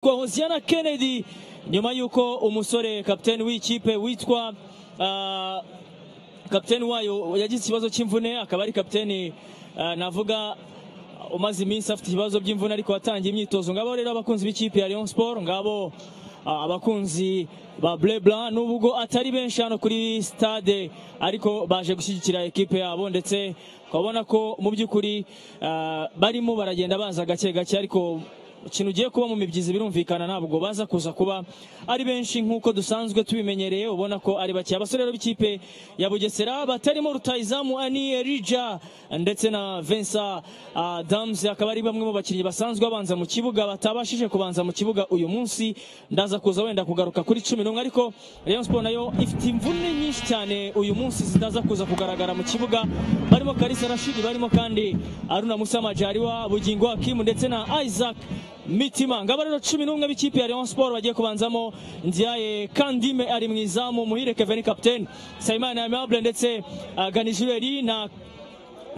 kwa Hosiana Kennedy nyuma y'uko umusore kapiteni w'ikipe witwa kapiteni wayo yagize ikibazo cy'imvune akaba ari kapiteni uh, navuga umaze iminsi afite ibibazo by'imvune ariko watangiye imyitozo. Ngabo rero abakunzi b'ikipe ya Rayon Sport ngabo uh, abakunzi ba Bleu Blanc nubwo atari benshi hano kuri stade ariko baje gushyigikira ekipe yabo ndetse ukabona ko mu by'ukuri barimo baragenda baza gake gake ariko ikintu ugiye kuba mu mibyizi birumvikana ntabwo baza kuza kuba ari benshi nk'uko dusanzwe tubimenyereye ubona ko ari bake. Abasore b'ikipe ya bugesera batarimo rutayizamu ani erija ndetse na vensa dams akaba ari bamwe mu bakinnyi basanzwe babanza mu kibuga batabashije kubanza mu kibuga uyu munsi. Ndaza kuza wenda kugaruka kuri cumi n'umwe ariko rayon sport na yo ifite imvune nyinshi cyane uyu munsi zitaza kuza kugaragara mu kibuga. Barimo karisa rashidi barimo kandi aruna musa majariwa bugingo hakimu ndetse na isaac mitima. Ngaba rero cumi n'umwe b'ikipe ya Rayon Sport bagiye kubanzamo. Ndiaye Kandime ari mu izamu. Muhire Kevin captain. Saimana Aimable ndetse uh, Ganijureri na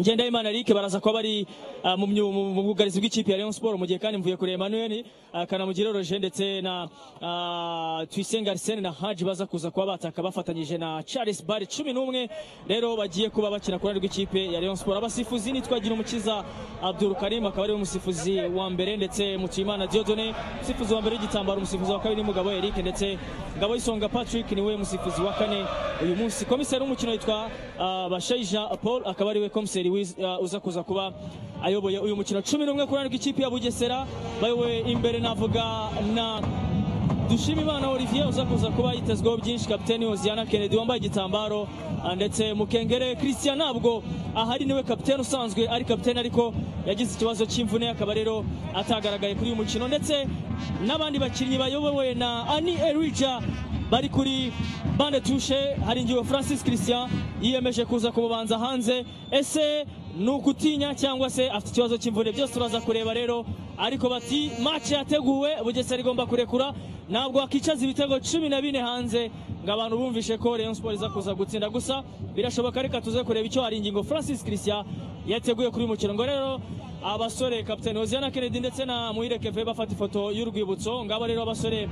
Ngendahimana Eric baraza kuba bari uh, mu bwugarizi bw'ikipe ya Rayon Sport. Mu gihe kandi mvuye kure Emmanuel Kanamugire Roger ndetse na uh, Twisenga Arsene na Haji baza kuza kuba bataka bafatanyije na Charles Bari cumi n'umwe. Rero bagiye kuba bakina ku ruhande rw'ikipe ya Rayon Sport abasifuzi ni twagira umukiza Abdul Karim akaba ari umusifuzi wa mbere ndetse Mutuyimana Diodone umusifuzi wa mbere w'igitambaro umusifuzi wa kabiri Mugabo Eric ndetse Ngabo Isonga Patrick ni we musifuzi wa kane uyu munsi. Komiseri w'umukino yitwa uh, Bashayija Paul akaba ari we komiseri uh, uza kuza kuba ayoboye uyu mukino. Cumi n'umwe ku ruhande rw'ikipe ya Bugesera bayoboye imbere navuga na Dushimimana Olivier uza kuza kuba yitezweho byinshi kapiteni Hosiana Kennedy wambaye igitambaro ndetse Mukengere Christian ntabwo ahari ni we kapiteni usanzwe ari kapiteni ariko yagize ikibazo cy'imvune akaba rero atagaragaye kuri uyu mukino ndetse n'abandi bakinnyi bayobowe na Ani Erija bari kuri bande tushe haringiwe Francis Christian yiyemeje kuza kumubanza hanze. Ese ni ukutinya cyangwa se afite ikibazo cy'imvune byose turaza kureba rero. Ariko bati match yateguwe Bugesera igomba kurekura. Ntabwo wakicaza ibitego cumi na bine hanze ngo abantu bumvishe ko Rayon Sport iza kuza gutsinda. Gusa birashoboka reka tuze kureba icyo hari ingingo. Francis Christian yateguye kuri uyu mukino. Ngo rero abasore kapiteni Hosiana Kennedy ndetse na Muhire Keve bafata ifoto y'urwibutso. Ngabo rero abasore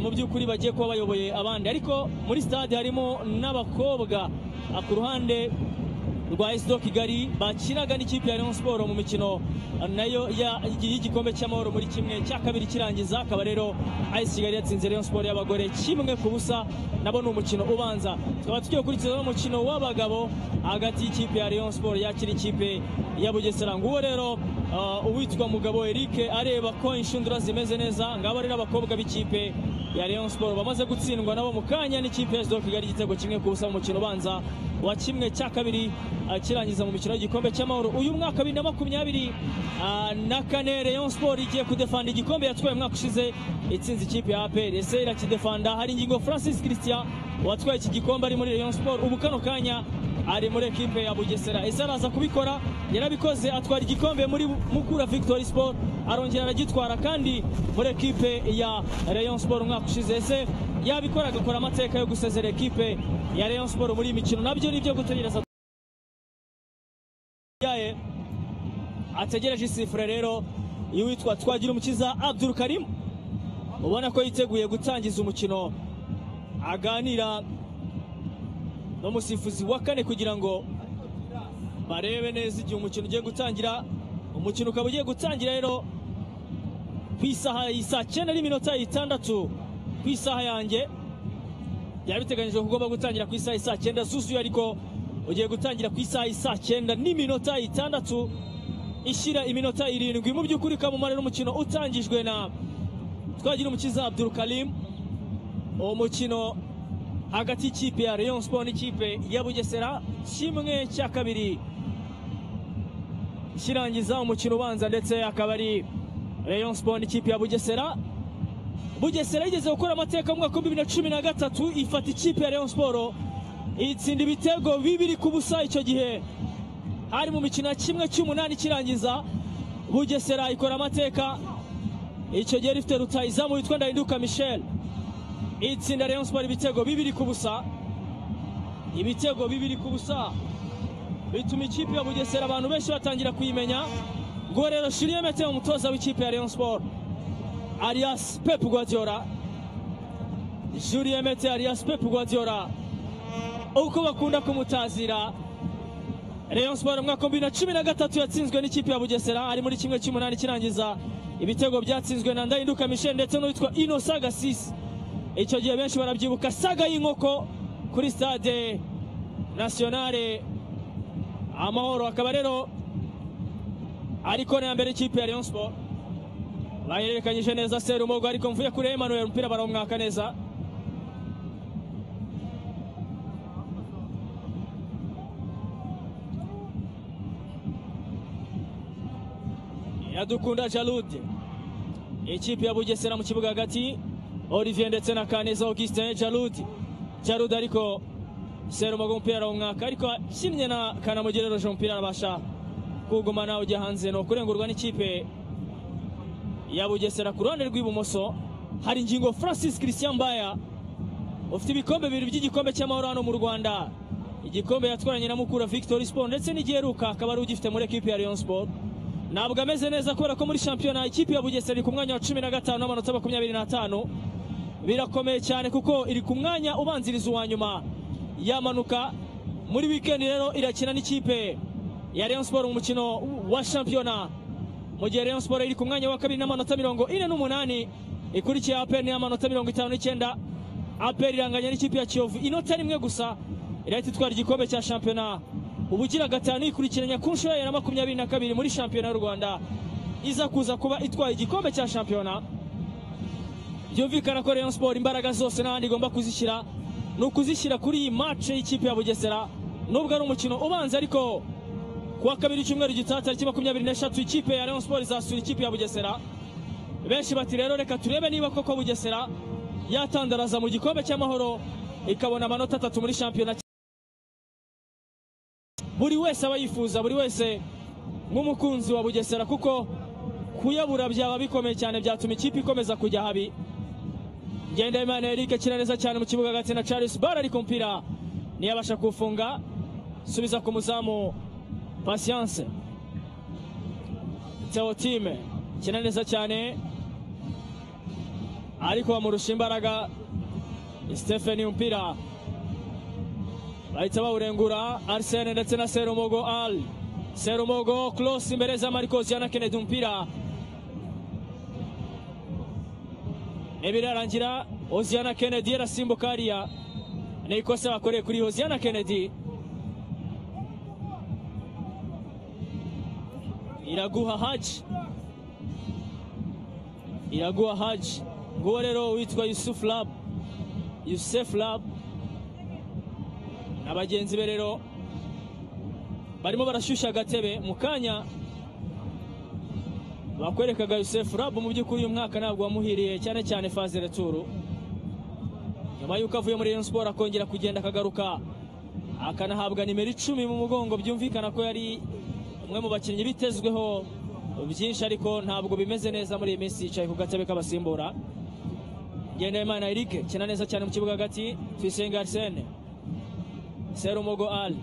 mu by'ukuri bagiye kuba bayoboye abandi. Ariko muri stade harimo n'abakobwa. Ku ruhande rwa esido kigali bakinaga n'ikipe ya Rayon Sport mu mikino na yo y'igikombe cy'amahoro muri kimwe cya kabiri kirangiza akaba rero AS Kigali yatsinze Rayon Sport y'abagore kimwe ku busa nabo ni umukino ubanza. Tukaba tugiye gukurikiza n'umukino w'abagabo hagati y'ikipe ya Rayon Sport yakira ikipe ya Bugesera. Nguwo rero uh, uwitwa Mugabo Eric areba ko inshundura zimeze neza ngabo rero abakobwa b'ikipe ya Rayon Sport bamaze gutsindwa nabo mu kanya n'ikipe ya kigali igitego kimwe ku busa mu mukino ubanza wa kimwe cya kabiri kirangiza mu mikino y'igikombe cy'amahoro. Uyu mwaka bibiri na makumyabiri na kane Rayon Sport igiye kudefanda igikombe yatwaye umwaka ushize. Itsinze ikipe ya APR ese irakidefanda. Hari ingingo Francis Christian watwaye iki gikombe ari muri Rayon Sport ubu kano kanya ari muri ekipe ya Bugesera. Ese araza kubikora? Yarabikoze atwara igikombe muri Mukura Victory Sport arongera aragitwara kandi muri ekipe ya Rayon Sport umwaka ushize. Ese yabikora agakora amateka yo gusezera ekipe ya Rayon Sport muri mikino? Nabyo ni ibyo gutegereza. Yaye ategereje isifure rero y'uwitwa twagira umukiza Abdul Karim ubona ko yiteguye gutangiza umukino aganira n'umusifuzi wa kane kugira ngo barebe neza igihe umukino ugiye gutangira. Umukino ukaba ugiye gutangira rero ku isaha saa cyenda n'iminota itandatu ku isaha yanjye. Byari biteganyijwe ko ugomba gutangira ku isaha saa cyenda. Zuzuye ariko ugiye gutangira ku isaha saa cyenda n'iminota itandatu. Ishyira iminota irindwi. Mu by'ukuri kamumare n'umukino utangijwe na twagira umukiza Abdul Karim. Uwo mukino hagati y'ikipe ya Rayon Sport n'ikipe ya Bugesera kimwe cya kabiri. Kirangiza umukino ubanza ndetse akaba ari Rayon Sport n'ikipe ya Bugesera. Bugesera yigeze gukora amateka mu mwaka wa bibiri na cumi na gatatu ifata ikipe ya Rayon Sport itsinda ibitego bibiri ku busa icyo gihe. Hari mu mikino ya kimwe cy'umunani kirangiza. Bugesera ikora amateka. Icyo gihe rifite rutayizamu witwa Ndahinduka Michel. Itsinda Rayon Sport ibitego bibiri ku busa. Ibitego bibiri ku busa. Bituma ikipe ya Bugesera abantu benshi batangira kuyimenya. Ngo rero Julien Mete umutoza w'ikipe ya Rayon Sport alias Pep Guardiola. Julien Mete alias Pep Guardiola. Uko bakunda kumutazira. Rayon Sport mu mwaka wa bibiri na cumi na gatatu yatsinzwe n'ikipe ya Bugesera. Ari muri kimwe cy'umunani kirangiza. Ibitego byatsinzwe na Ndahinduka Michel ndetse n'uwitwa Ino Saga Sisi icyo gihe benshi barabyibuka saga y'inkoko kuri stade nationale amahoro akaba rero ari kona ya mbere ikipe ya Rayon Sport. Bahererekanyije neza Serumogo ariko mvuye kuri Emmanuel umupira barawumwaka neza. Yadukunda Jalude ikipe ya Bugesera mu kibuga hagati. Olivier ndetse na Kaneza Augustin Jaludi Jaludi ariko Serumogo umupira arawumwaka ariko akinnye na Kanamugire Jean umupira arabasha kugumana ujya hanze ni ukurengurwa n'ikipe ya Bugesera. Ku ruhande rw'ibumoso hari ingingo Francis Christian Mbaya ufite ibikombe bibiri by'igikombe cy'amahoro hano mu Rwanda. Igikombe yatwaranye na Mukura Victory Sport ndetse n'igiheruka akaba ari ugifite muri ekipe ya Rayon Sport. Ntabwo ameze neza kubera ko muri shampiyona ikipe ya Bugesera iri ku mwanya wa cumi na gatanu n'amanota makumyabiri n'atanu. Birakomeye cyane kuko iri ku mwanya ubanziriza uwa nyuma. Yamanuka muri wikendi rero irakina n'ikipe ya Rayon Sport mu mukino wa shampiyona. Mu gihe Rayon Sport iri ku mwanya wa kabiri n'amanota mirongo ine n'umunani ikurikiye APR n'amanota mirongo itanu n'icyenda. APR iranganya n'ikipe ya Kiyovu inota rimwe gusa. Irahita itwara igikombe cya shampiyona. Ubugira gatanu ikurikiranya ku nshuro ya makumyabiri na kabiri muri shampiyona y'u Rwanda. Iza kuza kuba itwaye igikombe cya shampiyona. Byumvikana ko Rayon Sport imbaraga zose n'ahandi igomba kuzishyira ni ukuzishyira kuri iyi match y'ikipe ya Bugesera. Nubwo ari umukino ubanza ariko kuwa kabiri icyumweru gitaha tariki makumyabiri n'eshatu ikipe ya Rayon Sport izasura ikipe ya Bugesera. Benshi bati rero reka turebe niba koko Bugesera yatandaraza mu gikombe cy'amahoro ikabona amanota atatu muri shampiyona. Buri wese aba yifuza buri wese nk'umukunzi wa Bugesera kuko kuyabura byaba bikomeye cyane byatuma ikipe ikomeza kujya habi Ngendahimana Eric akina neza cyane mu kibuga hagati na Charles Bar ariko umupira ntiyabasha kuwufunga subiza ku muzamu Patience. Teotime akina neza cyane. Ariko bamurusha imbaraga. Stephen umupira bahita bawurengura. Arsene ndetse na Serumogo Al. Serumogo close imbere za Marcos Yana Kennedy umupira ibirarangira Oziana Kennedy arasimbuka hariya. Ni ikosa bakoreye kuri Oziana Kennedy. Iraguha Haji iraguha Haji nguwo rero witwa Yusuf Lab. Yusuf Lab. Na bagenzi be rero barimo barashyushya agatebe mu kanya. Bakwerekaga Yusuf Rab mu by'ukuri uyu mwaka ntabwo wamuhiriye cyane cyane faze returu nyuma y'uko avuye muri Rayon Sport akongera kugenda akagaruka akanahabwa nimero icumi mu mugongo byumvikana ko yari umwe mu bakinnyi bitezweho byinshi ariko ntabwo bimeze neza muri iyi minsi. Yicaye ku gatebe k'abasimbura. Ngendahimana Eric kina neza cyane mu kibuga hagati Tuyisenge Arsene Serumogo Al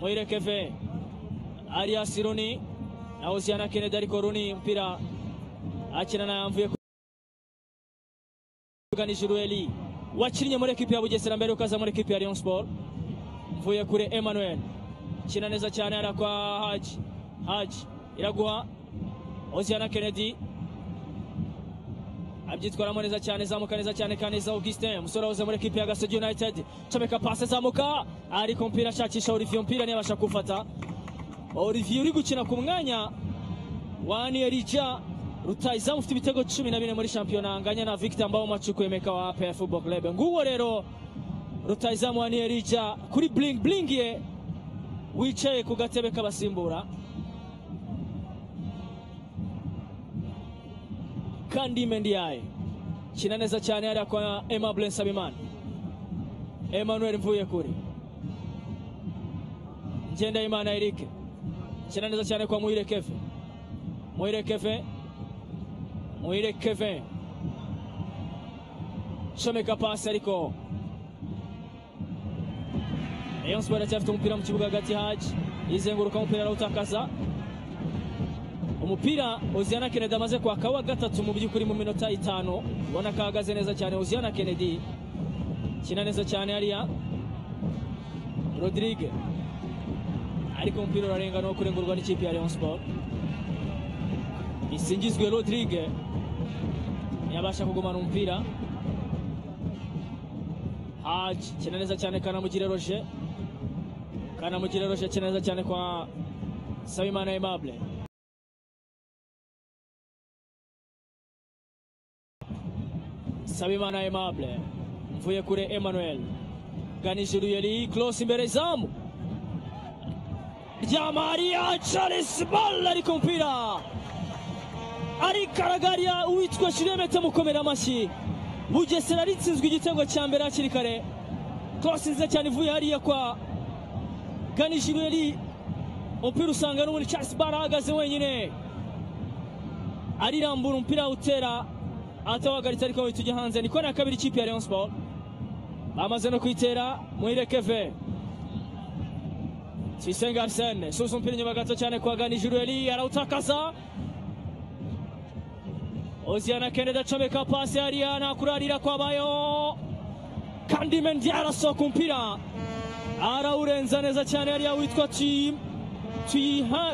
Moire Keve Arias Runi na Oziana Kennedy ariko Runi mpira akina na mvuye kugani Jurueli wakinnye muri ekipi ya Bugesera mbere ukaza muri ekipi ya Rayon Sport? Mvuye kure Emmanuel. Kina neza cyane ara kwa Haji Haji iraguha Oziana Kennedy. Abyitwaramo neza cyane zamuka neza cyane Kaneza Augustin. Musore wahoze muri ekipi ya Gasogi United? Comeka pase zamuka. Ariko mpira ashakisha Olivier mpira ntiyabasha kufata Olivier uri gukina ku mwanya wa Nierija rutayizamu ufite ibitego cumi na bine muri shampiyona anganya na Victor Mbao Chukwemeka wa APR Football Club. Nguwo rero rutayizamu wa Nierija kuri bling bling ye wicaye ku gatebe k'abasimbura. Kandi Mendiaye kina neza cyane hariya kwa Aimable Nsabimana Emmanuel mvuye Njenda Ngendahimana Eric kina neza cyane kwa Muhire Kefe Muhire Kefe Muhire Kefe shomeka pasi ariko. Rayon Sports aracyafite umupira mu kibuga hagati Haji izenguruka umupira arawutakaza umupira Oziana Kennedy amaze kwaka wa gatatu mu by'ukuri mu minota itanu. Ubona ko ahagaze neza cyane. Oziana Kennedy. Kina neza cyane hariya. Rodrigue ariko umupira urarenga no kurengurwa n'ikipe ya Rayon Sport. Isingizwe Rodrigue yabasha kugumana umupira Haji kina neza cyane Kanamugire Roger Kanamugire Roger kina neza cyane kwa Sabimana Aimable Sabimana Aimable mvuye kure Emmanuel ganijuru yari close imbere zamu rya Maria Charles Ball ariko umupira arikaragaria uwitwa Shiremete mukomera amashyi Bugesera ritsinzwe igitego cya mbere hakiri kare. Cross nziza cyane ivuye hariya kwa ganijuru yari umupira usanga n'ubundi Charles Ball ahagaze wenyine. Arirambura umupira utera atawagaritse ariko tujya hanze. Ni kona ya kabiri ikipe ya Rayon Sport. Bamaze no kwitera muhire Sisenga Arsene suza umupira inyuma gato cyane kwa Gani Jurueli arawutakaza Oziana Kennedy acomeka pasi hariya nakurarira kwabayo. Kandi Mendy arasohoka umupira arawurenza neza cyane hariya witwa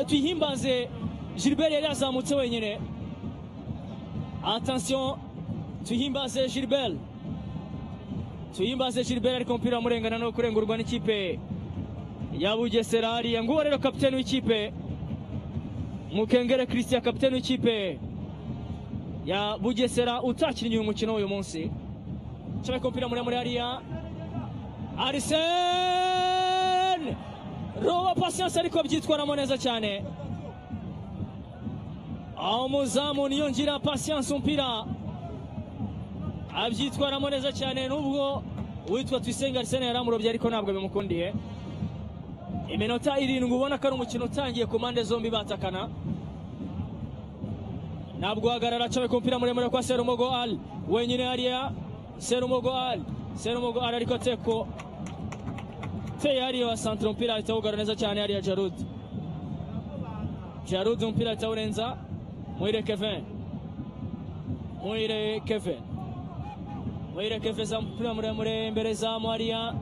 tuyihimbaze Gilbert yari yazamutse wenyine. Attention, tuyimbaze Gilbert. Tuyimbaze Gilbert ariko umupira wamurengana no kurengurwa n'ikipe. Ya Bugesera hariya. Nguwo rero kapiteni w'ikipe Mukengere Christian kapiteni w'ikipe ya Bugesera utakinnye uyu mukino uyu munsi. Chomeka umupira muremure hariya. Arsene Roba Patience ariko byitwaramo neza cyane. aho umuzamu niyongira pasiyanse umupira abyitwaramo neza cyane nubwo uwitwa Tuyisenge Arsene yaramurobye ariko ntabwo bimukundiye iminota irindwi ubona ko ari umukino utangiye ku mpande zombi batakana. Ntabwo uhagarara acomeka umupira muremure kwa Serumogo Al. Wenyine hariya. Serumogo Al. Serumogo Al ariko teko. Teye hariya wa santere umupira ahita awugara neza cyane hariya Jarud. Jarud umupira ahita awurenza. Muhire Kevin. Muhire Kevin. Muhire Kevin za mpira muremure imbere za Maria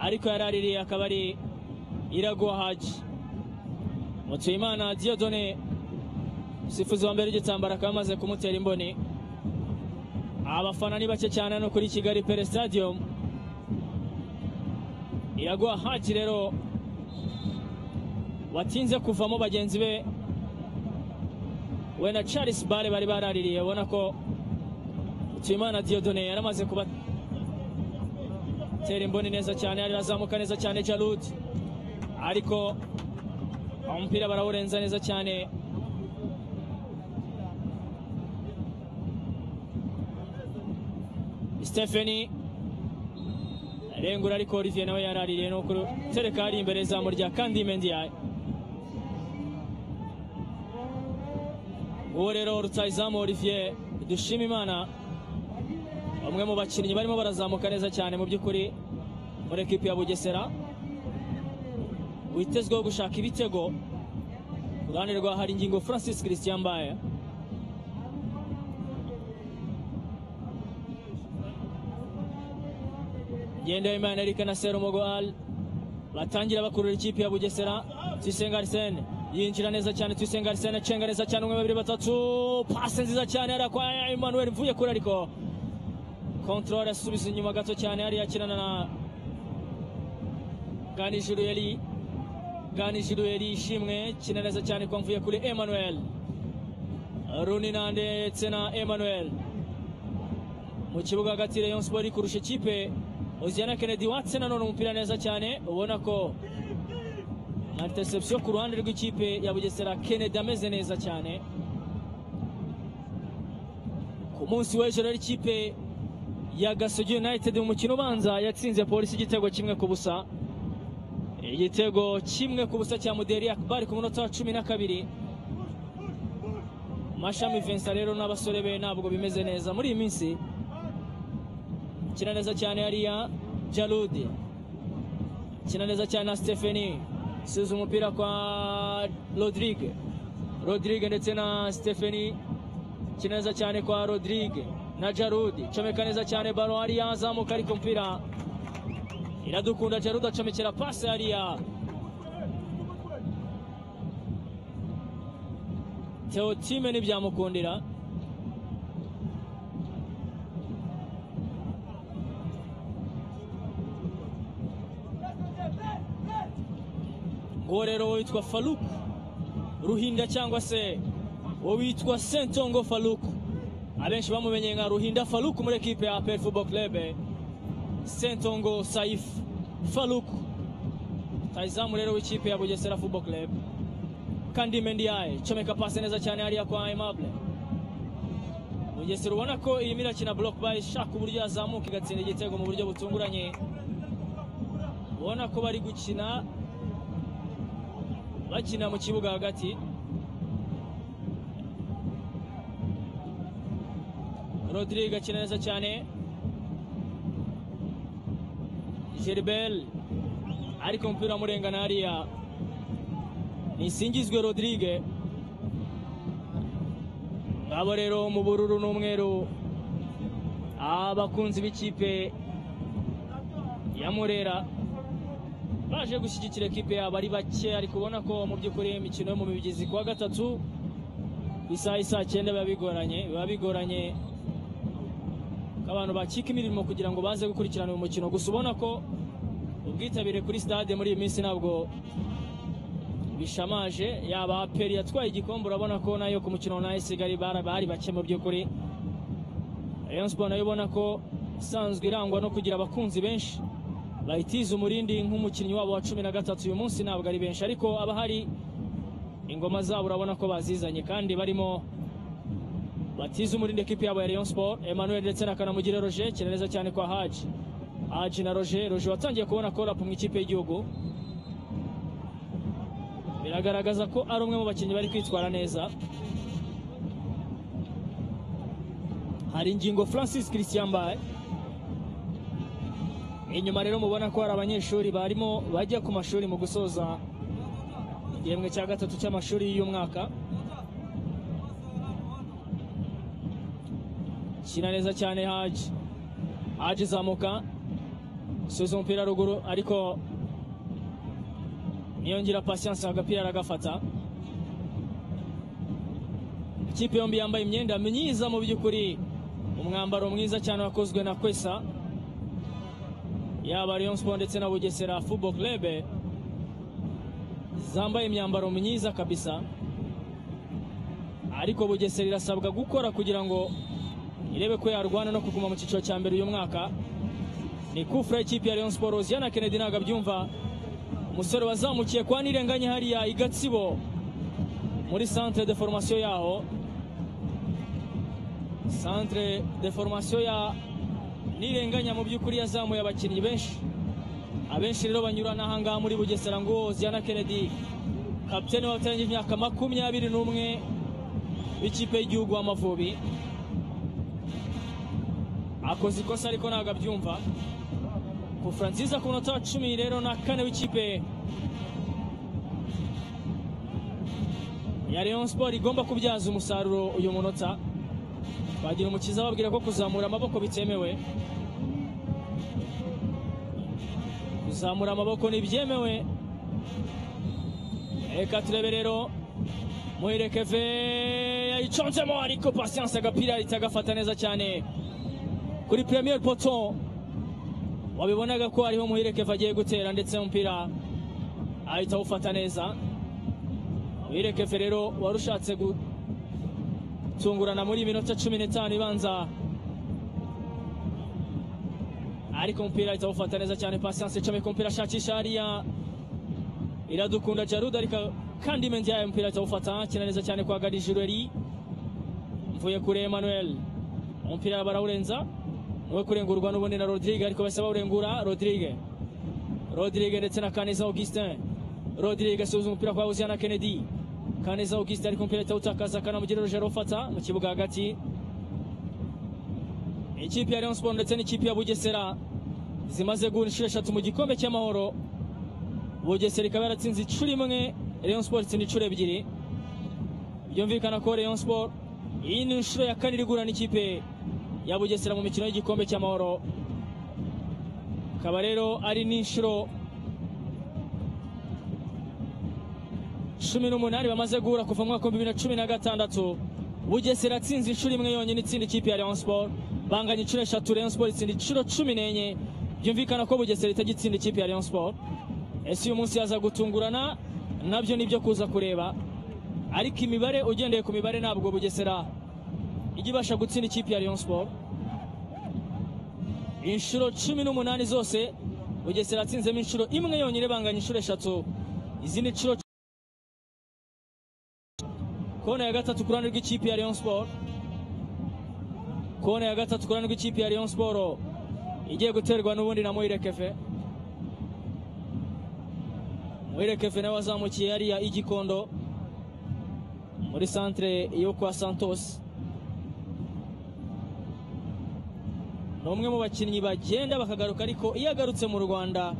ariko yaraririye akaba ari Iraguha Haji Mutuyimana Diodone sifuzi wa mbere w'igitambaro akaba amaze kumutera imboni. Abafana ni bake cyane no kuri Kigali Pele Stadium. Iraguha Haji rero watinze kuvamo bagenzi be. We na Charles Bale bari baraririye ubona ko Tuyimana Diodone yaramaze kuba tera imboni neza cyane yari azamuka neza cyane Jalud. Ariko umupira barawurenza neza cyane. Stephanie Rengura ariko Olivier nawe yaraririye no tereka ari imbere zamu rya kandi Mendiaye uwo rero rutayizamu Olivier dushima imana bamwe mu bakinnyi barimo barazamuka neza cyane mu by'ukuri muri ekipi ya Bugesera. Witezweho gushaka ibitego. Ku ruhande rwa hari ingingo Francis Christian Mbaye. Ngendahimana Eric na Serumogo Al. Batangira bakurura ikipe ya Bugesera. Tuyisenga Arsene. Yinjira neza cyane Tuyisenga Arsene. Acenga neza cyane umwe babiri batatu. Pase nziza cyane hariya kwa Emmanuel mvuye kure ariko. Control asubiza inyuma gato cyane hariya akinana na Ganijuru yari Ganijuru yari ishimwe kina neza cyane kwa mvuye kure Emmanuel. Runina ndetse na Emmanuel. Mu kibuga hagati Rayon Sport kurusha ikipe Oziana Kennedy watse nanone umupira neza cyane ubona ko na interception ku ruhande rw'ikipe ya Bugesera Kennedy ameze neza cyane ku munsi w'ejo rero ikipe ya Gasogi United mu mukino ubanza yatsinze polisi igitego kimwe ku busa. Igitego kimwe ku busa cya Muderi Akbar ku munota wa cumi na kabiri. Mashami Vincent rero n'abasore be ntabwo bimeze neza. Muri iyi minsi kina neza cyane hariya Jaludi. Kina neza cyane na Stephanie. Size umupira kwa Rodrigue. Rodrigue ndetse na stefani kina neza cyane kwa rodrigue na jarudi comeka neza cyane baro hariya azamuka ariko umupira iradukunda jarudi acomekera pasi hariya teotime ntibyamukundira nguwo rero witwa faruku ruhinda cyangwa se uwo witwa sentongo faruku abenshi bamumenye nka ruhinda faruku muri ekipe ya football club. Sentongo saifu faruku tayizamu rero w'ikipe ya bugesera football club. Kandi mendiaye comeka pasi neza cyane hariya kwa aimable bugesera ubona ko irimo irakina block by ishaka uburyo yazamuka igatsinda igitego mu buryo butunguranye. Ubona ko bari gukina bakina mu kibuga hagati rodrigue akina neza cyane geribel ariko umupira wamurengana hariya nisingizwe rodrigue. Ngabo rero mu bururu n'umweru abakunzi b'ikipe ya murera baje gushyigikira ekipe yabo. Ari bake ariko ubona ko mu by'ukuri imikino yo mu mibyizi kuwa gatatu isaha isaa cyenda biba bigoranye biba bigoranye. Abantu bakika imirimo kugira ngo baze gukurikirana uyu mukino. Gusa ubona ko ubwitabire kuri stade muri iyi minsi ntabwo bishamaje. Yaba peri yatwaye igikombe urabona ko na yo ku mukino na yo isigaye bari bake mu by'ukuri. Rayon Sport na yo ubona ko isanzwe irangwa no kugira abakunzi benshi. Bayitiza umurindi nk'umukinnyi wabo wa cumi na gatatu uyu munsi ntabwo ari benshi. Ariko abahari ingoma zabo urabona ko bazizanye kandi barimo batiza umurindi ekipi yabo ya Rayon Sport Emmanuel ndetse na Kanamugire Roger kina neza cyane kwa Haji Haji na Roger Roger watangiye kubona ko rap mu ikipe y'igihugu. Biragaragaza ko ari umwe mu bakinnyi bari kwitwara neza. Hari ingingo Francis Christian Mbaye. Inyuma rero mubona ko hari abanyeshuri barimo bajya ku mashuri mu gusoza igihembwe cya gatatu cy'amashuri y'uyu mwaka kina neza cyane haji haji zamuka subiza umupira ruguru ariko niyongera pasiyanse agapira aragafata. Ikipe yombi yambaye imyenda myiza mu by'ukuri. Umwambaro mwiza cyane wakozwe na kwesa. Yaba Rayon Sport ndetse na Bugesera Football Club. Zambaye imyambaro myiza kabisa. Ariko Bugesera irasabwa gukora kugira ngo irebe ko yarwana no kuguma mu cyiciro cya mbere uyu mwaka. Ni kufura ikipe ya Rayon Sport Oziana Kennedy ntabwo abyumva. Umusore wazamukiye kwa nirenganye hariya i Gatsibo muri centre de formation yaho. Centre de formation ya nirenganya mu by'ukuri yazamuye abakinnyi benshi. Abenshi rero banyura n'ahangaha muri bugesera ngo Ziana Kennedy kapitene wabatangije imyaka makumyabiri n'umwe w'ikipe y'igihugu w'amavubi akoze ikosa ariko ntabwo abyumva kufura nziza ku munota wa cumi rero na kane w'ikipe ya Rayon Sport igomba kubyaza umusaruro uyu munota. Bagira umukiza babwira ko kuzamura amaboko bitemewe. Kuzamura amaboko ntibyemewe reka turebe rero muherekeve yayiconzemo ariko pasiyanse agapira ahita agafata neza cyane. Kuri premier poto wabibonaga ko ariho muherekeve agiye gutera ndetse umupira ahita awufata neza. Muherekeve rero wari ushatse gutungurana muri iminota cumi n'itanu ibanza. Ariko umupira ahita awufata neza cyane. Pasiyanse icomeka umupira ashakisha hariya. Iradukunda jaruda ariko kandi mendi yayo umupira ahita awufata. Akina neza cyane kwa gadi jureri mvuye kure emmanuel. Umupira barawurenza ni we kurengurwa n'ubundi na rodrigue ariko bahise bawurengura rodrigue. Rodrigue ndetse na kaneza augustin. Rodrigue asubiza umupira kwa uziana kennedy. Kaneza augustin ariko umupira ahita awutakaza kanamugire rogero ufata mu kibuga hagati. Ikipe ya Rayon Sport ndetse n'ikipe ya Bugesera zimaze guhura inshuro eshatu mu gikombe cy'amahoro. Bugesera ikaba yaratsinze inshuro imwe Rayon Sport itsinda inshuro ebyiri. Byumvikana ko Rayon Sport iyi ni inshuro ya kane iri guhura n'ikipe ya Bugesera mu mikino y'igikombe cy'amahoro. Akaba rero ari n'inshuro cumi n'umunani bamaze guhura kuva mu mwaka w'ibihumbi bibiri na cumi na gatandatu. Bugesera atsinze inshuro imwe yonyine itsinda ikipe ya Rayon Sport. Banganya inshuro eshatu Rayon Sport itsinda inshuro cumi n'enye. Byumvikana ko Bugesera itagitsinda ikipe ya Rayon Sport. Ese uyu munsi yaza gutungurana? Nabyo ni byo kuza kureba. Ariko imibare ugendeye ku mibare ntabwo Bugesera ijya ibasha gutsinda ikipe ya Rayon Sport inshuro cumi n'umunani zose Bugesera atsinzemo inshuro imwe yonyine banganya inshuro eshatu. Izindi nshuro kona ya gatatu ku ruhande rw'ikipe ya Rayon Sport kona ya gatatu ku ruhande rw'ikipe ya Rayon Sport igiye guterwa n'ubundi na Moire Kefe. Moire Kefe nawe wazamukiye hariya igikondo muri centre yo kwa Santos. Ni umwe mu bakinnyi bagenda bakagaruka ariko iyo agarutse mu Rwanda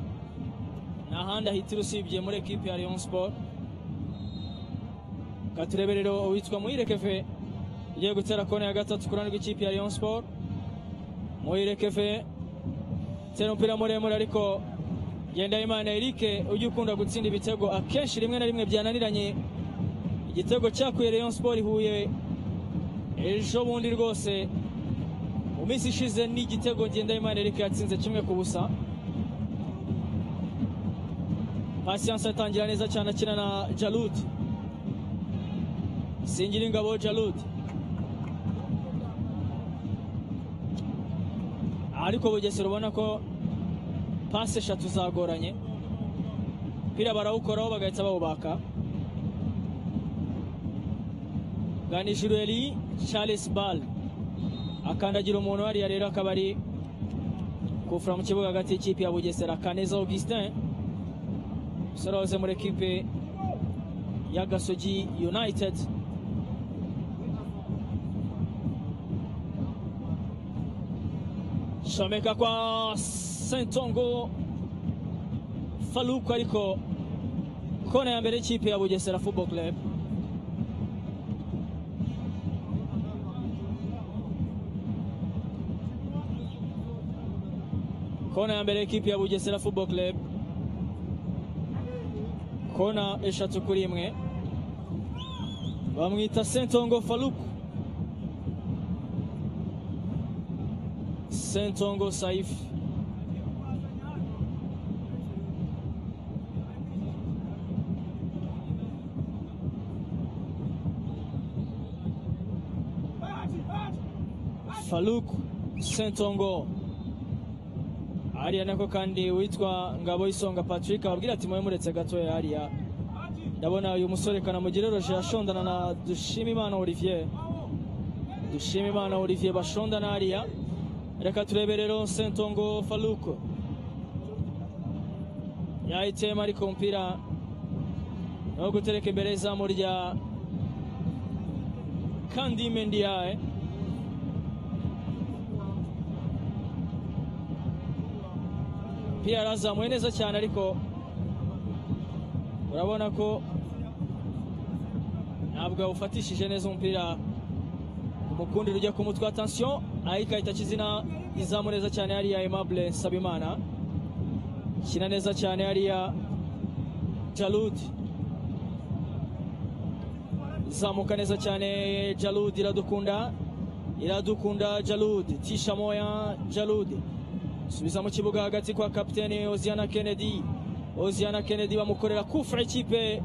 nta handi ahitira usibye muri ekipe ya Rayon Sport. Katurebe rero uwitwa Muhire Kefe ugiye gutera kone ya gatatu ku ruhande rw'ikipe ya Rayon Sport. Muhire Kefe tera umupira muremure ariko Ngendahimana Eric ujya ukunda gutsinda ibitego akenshi rimwe na rimwe byananiranye. Igitego cyakuye Rayon Sport ihuye ejo bundi rwose. Mu minsi ishize n'igitego Ngendahimana Eric yatsinze kimwe ku busa. Patience atangira neza cyane akina na Jalud Singira ingabo Jalud ariko Bugesera ubona ko pasi eshatu zagoranye. Umupira barawukoraho bagahita bawubaka. Ganijuru Eli Charles Ball. Akandagira umuntu hariya rero akaba ari kufura mu kibuga hagati y'ikipe ya Bugesera Kaneza Augustin umusore wahoze muri ekipe ya Gasogi United. Shomeka kwa Sentongo Faluku ariko kona ya mbere y'ikipe ya Bugesera Football Club kona ya mbere y'ikipe ya Bugesera Football Club. Kona eshatu kuri imwe bamwita Sentongo Faluku. Sentongo Saif. Faluk Sentongo hariya nako kandi witwa Ngabo Isonga Patrick ababwira ati mwe muretse gatoya hariya ndabona uyu musore kanamugire roje yashondana na Dushimimana Olivier. Dushimimana Olivier bashondana hariya reka turebe rero Sentongo Faluku yahitiyemo ariko umupira. No gutereka imbere y'izamu rya Kandi Mendiaye umupira yarazamuye neza cyane ariko urabona ko ntabwo yawufatishije neza umupira. Umukundira ujya ku mutwe. Atansiyo ahita akizina izamu neza cyane hariya Aimable Sabimana kina neza cyane hariya Jalud. Zamuka neza cyane Jalud iradukunda. Iradukunda Jalud. Tisha moya Jalud. Subiza mu kibuga hagati kwa kapiteni Oziana Kennedy. Oziana Kennedy bamukorera kufra ikipe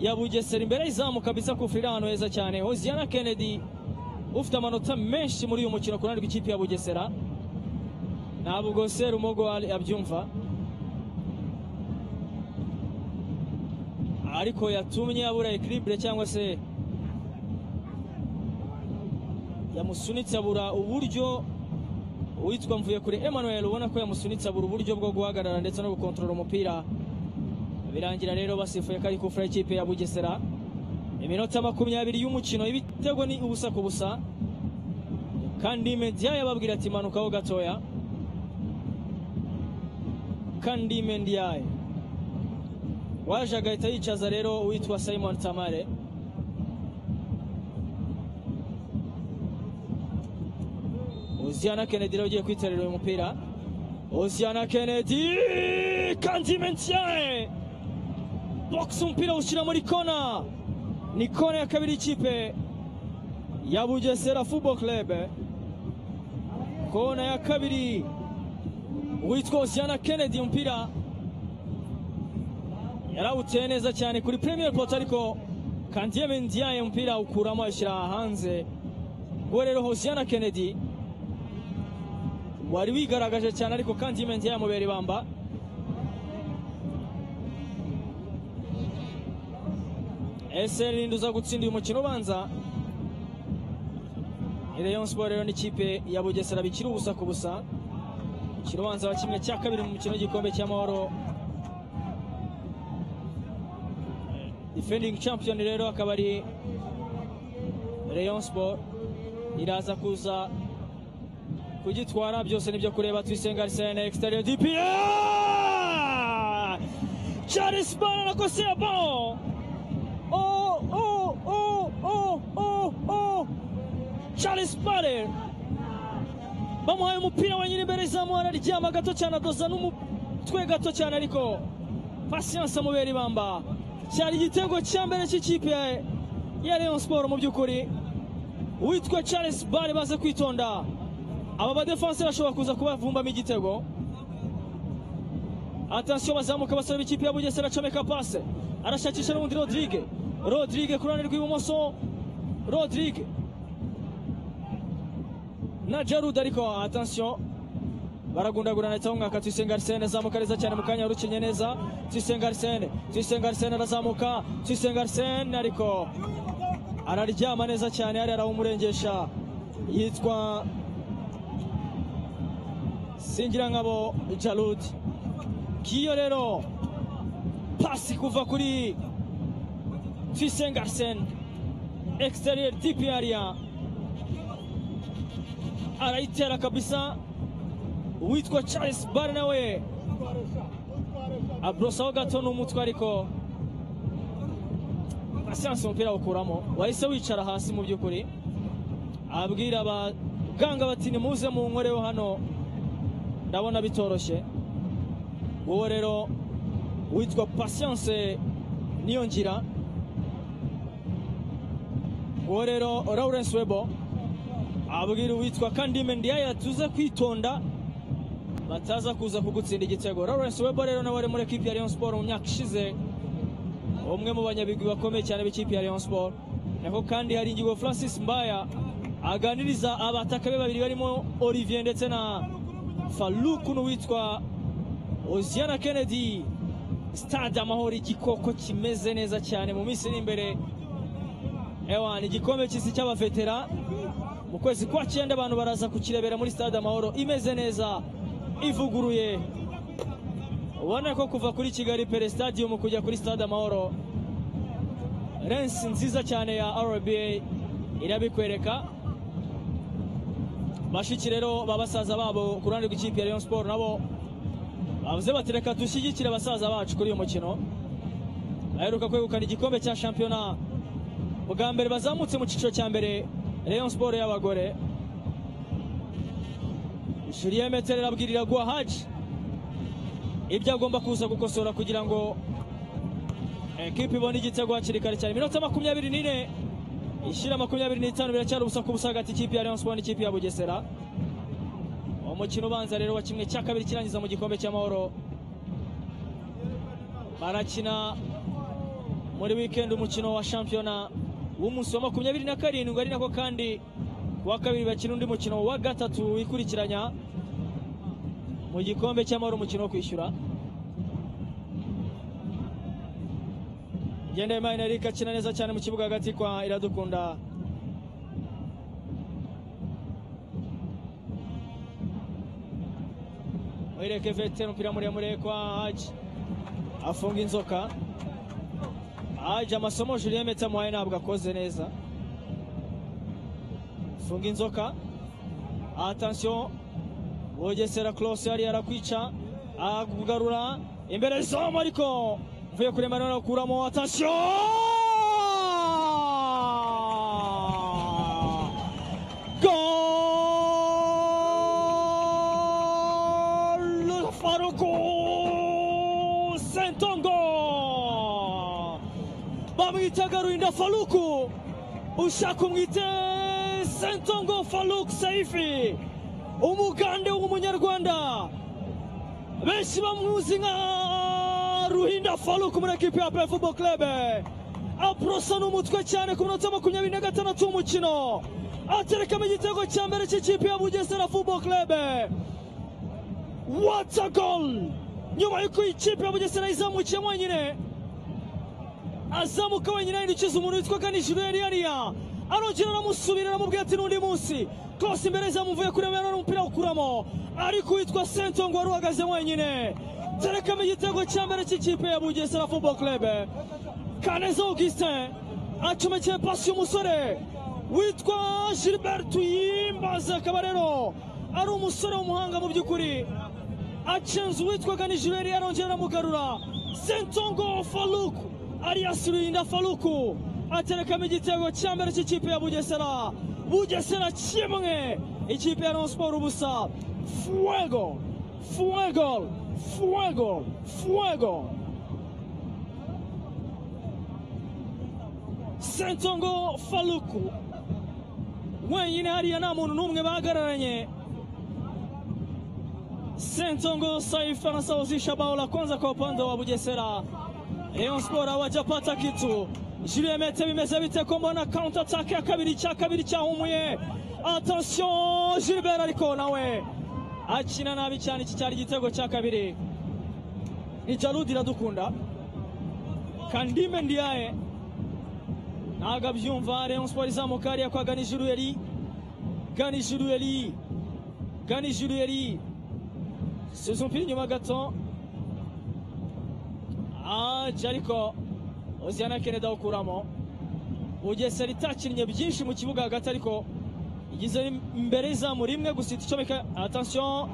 ya Bugesera. Imbere y'izamu kabisa kufra iri ahantu heza cyane. Oziana Kennedy ufite amanota menshi muri uyu mukino ku ruhande rw'ikipe ya Bugesera. Ntabwo Serumogo abyumva. Ariko yatumye abura equilibre cyangwa se yamusunitse abura uburyo uwitwa mvuye kuri Emmanuel ubona ko yamusunitse abura uburyo bwo guhagarara ndetse no gukontorora umupira. Birangira rero basifuye ko ari kufura ikipe ya Bugesera. Iminota makumyabiri y'umukino ibitego ni ubusa ku busa. Kandi media yababwira ati manukaho gatoya. Kandi mendiaye waje agahita yicaza rero uwitwa Simon Tamare. Oziana Kennedy ugiye kwiterera uyu mupira Kennedy kandi Mentiae box umupira ushyira muri kona ni kona ya kabiri y'ikipe ya Bugesera Football Club. Kona ya kabiri witwa Oziana Kennedy umupira yarawuteye neza cyane kuri Premier Pot ariko Kandiye Mendiaye umupira ukuramo ashyira hanze. Uwo rero Hosiana Kennedy wari wigaragaje cyane ariko Kandiye Mendiaye yamubera ibamba. Ese rindi uza gutsinda uyu mukino ubanza? Rayon Sport rero n'ikipe ya Bugesera bikiri ubusa ku busa. Umukino ubanza wa kimwe cya kabiri mu mukino w'igikombe cy'amahoro defending champion rero akaba ari Rayon Sport iraza kuza kugitwara byose ni byo kureba Twisenga Arsene exterior DPA Charles Bana nakosea bao oh oh oh oh oh oh! Charles Bale bamuhaye umupira wenyine imbere izamu araryama gato cyane adoza n'umutwe gato cyane ariko Patience amubera ibamba cyari igitego cya mbere cy'ikipe ya Rayon Sport mu by'ukuri. Witwa Charles Bale baze kwitonda. Aba badefanse bashobora kuza kubavumbamo igitego atansiyo bazamuka basaba ikipe ya Bugesera acomeka pase arashakisha n'ubundi Rodrigue. Rodrigue ku ruhande rw'ibumoso. Rodrigue. Na Jarud ariko atansiyo baragundagurana cyangwa mwaka. Twisenga Arsene azamuka neza cyane mu kanya urukinye neza. Twisenga Arsene Twisenga Arsene arazamuka. Twisenga Arsene ariko araryama neza cyane yari arawumurengesha yitwa Singira ngabo Jalud. Kiyo rero pasi kuva kuri Twisenga Arsene exterior deep area. Arayitera kabisa. Uwitwa Charles Bare nawe abrosaho gato n'umutwe ariko. Asiyanse umupira awukuramo. Wahise wicara hasi mu by'ukuri. Abwira abaganga bati nimuze mu nkoreho hano. Ndabona bitoroshye. Uwo rero witwa Patience niyo ngira uwo rero Lawrence Webo. Abwira uwitwa Kandime Ndiaye tuze kwitonda. Bataza kuza kugutsinda igitego. Lawrence Webo rero nawe ari muri ekipi ya Rayon Sport mu myaka ishize. Umwe mu banyabigwi bakomeye cyane b'ikipe ya Rayon Sport. Naho kandi hari ingingo Francis Mbaya aganiriza abataka be babiri barimo Olivier ndetse na Faluku n'uwitwa Oziana Kennedy. Stade amahoro igikoko kimeze neza cyane. Mu minsi iri imbere ewa ni igikombe cy'isi cy'abavetera. Mu kwezi kwa cyenda abantu baraza kukirebera muri stade amahoro imeze neza ivuguruye. Ubona ko kuva kuri kigali pere stadium kujya kuri stade amahoro rensi nziza cyane ya rba irabikwereka. Bashiki rero ba basaza babo ku ruhande rw'ikipe ya Rayon Sport nabo bavuze bati reka dushyigikire basaza bacu kuri uyu mukino. Aheruka kwegukana igikombe cya shampiyona. Bwa mbere bazamutse mu cyiciro cya mbere Rayon Sport y'abagore. Julien Metere abwirira Gwa Haji ibyo agomba kuza gukosora kugira ngo ekipe ibone igitego hakiri kare cyane. Iminota makumyabiri n'ine. Ishyira makumyabiri n'itanu biracyari ubusa ku busa hagati ikipe ya Rayon Sport n'ikipe ya Bugesera. Umukino ubanza rero wa kimwe cya kabiri kirangiza mu gikombe cy'amahoro. Barakina muri weekend umukino wa shampiyona w'umunsi wa makumyabiri na karindwi ari nako kandi kuwa kabiri bakina undi mukino wa gatatu wikurikiranya. Mu gikombe cy'amahoro umukino wo kwishyura. Ngendahimana Eric akina neza cyane mu kibuga hagati kwa Iradukunda. Wereke Vete umupira muremure kwa Haji afunga inzoka. Haji amasomo Julien Meta muhaye ntabwo akoze neza. Funga inzoka. Attention. Bugesera close yari yarakwica akugarura imbere y'izamu ariko. Veio o primeiro no Kuramoto. Show! Faruku Sentongo bamwita Garuinda Faluku ushaka umwite Sentongo Faluku Saifi umugande w'umunyarwanda ruhinda falu ekipi ya fubo klebe aporosa umutwe cyane ku minota makumyabiri na gatandatu w'umukino. Aterekamo igitego cya mbere cy'ikipe ya bugesera fubo klebe wata gol nyuma y'uko ikipe ya bugesera izamukiye wenyine azamuka wenyine ahindukiza umuntu witwa kanishiro yari yariya. Arongera aramusubira aramubwira ati n'undi munsi. Kose imbere zamuvuye kureba none umupira awukuramo ariko uwitwa sentongo wari uhagaze wenyine terekamo igitego cya mbere cy'ikipe ya bugesera Football Club. Kaneza augustin acomekeye pasi y'umusore witwa gilbert tuyimbaza akaba rero ari umusore w'umuhanga mu by'ukuri. Acenze uwitwaga nijoro arongera aramugarura. Sentongo faruku alias ruhinda Faluku. Aterekamo igitego cya mbere cy'ikipe ya bugesera. Bugesera kimwe. Ikipe ya rayon sport ubusa fuego fuego fuego fuego. Sentongo faluku. Wenyine hariya nta muntu n'umwe bahagararanye sentongo saifa Sauzi bao la kwanza kwa upande wa Spora Wajapata sport hawajapata kitu. Julien Mete bimeze bite ko mbona counter attack ya kabiri cya kabiri cyahumuye attention Gilbert ariko nawe akina nabi cyane iki cyari igitego cya kabiri? Ni Jarudi iradukunda. Kandime Ndiaye. Ntabwo abyumva Rayon Sport izamuka hariya kwa Ganijuru yari Ganijuru yari Ganijuru yari suza umupira inyuma gato. Ah ariko Oziana Kennedy awukuramo Bugesera itakinnye byinshi mu kibuga hagati ariko igize imbere y'izamu rimwe gusa icomeka attention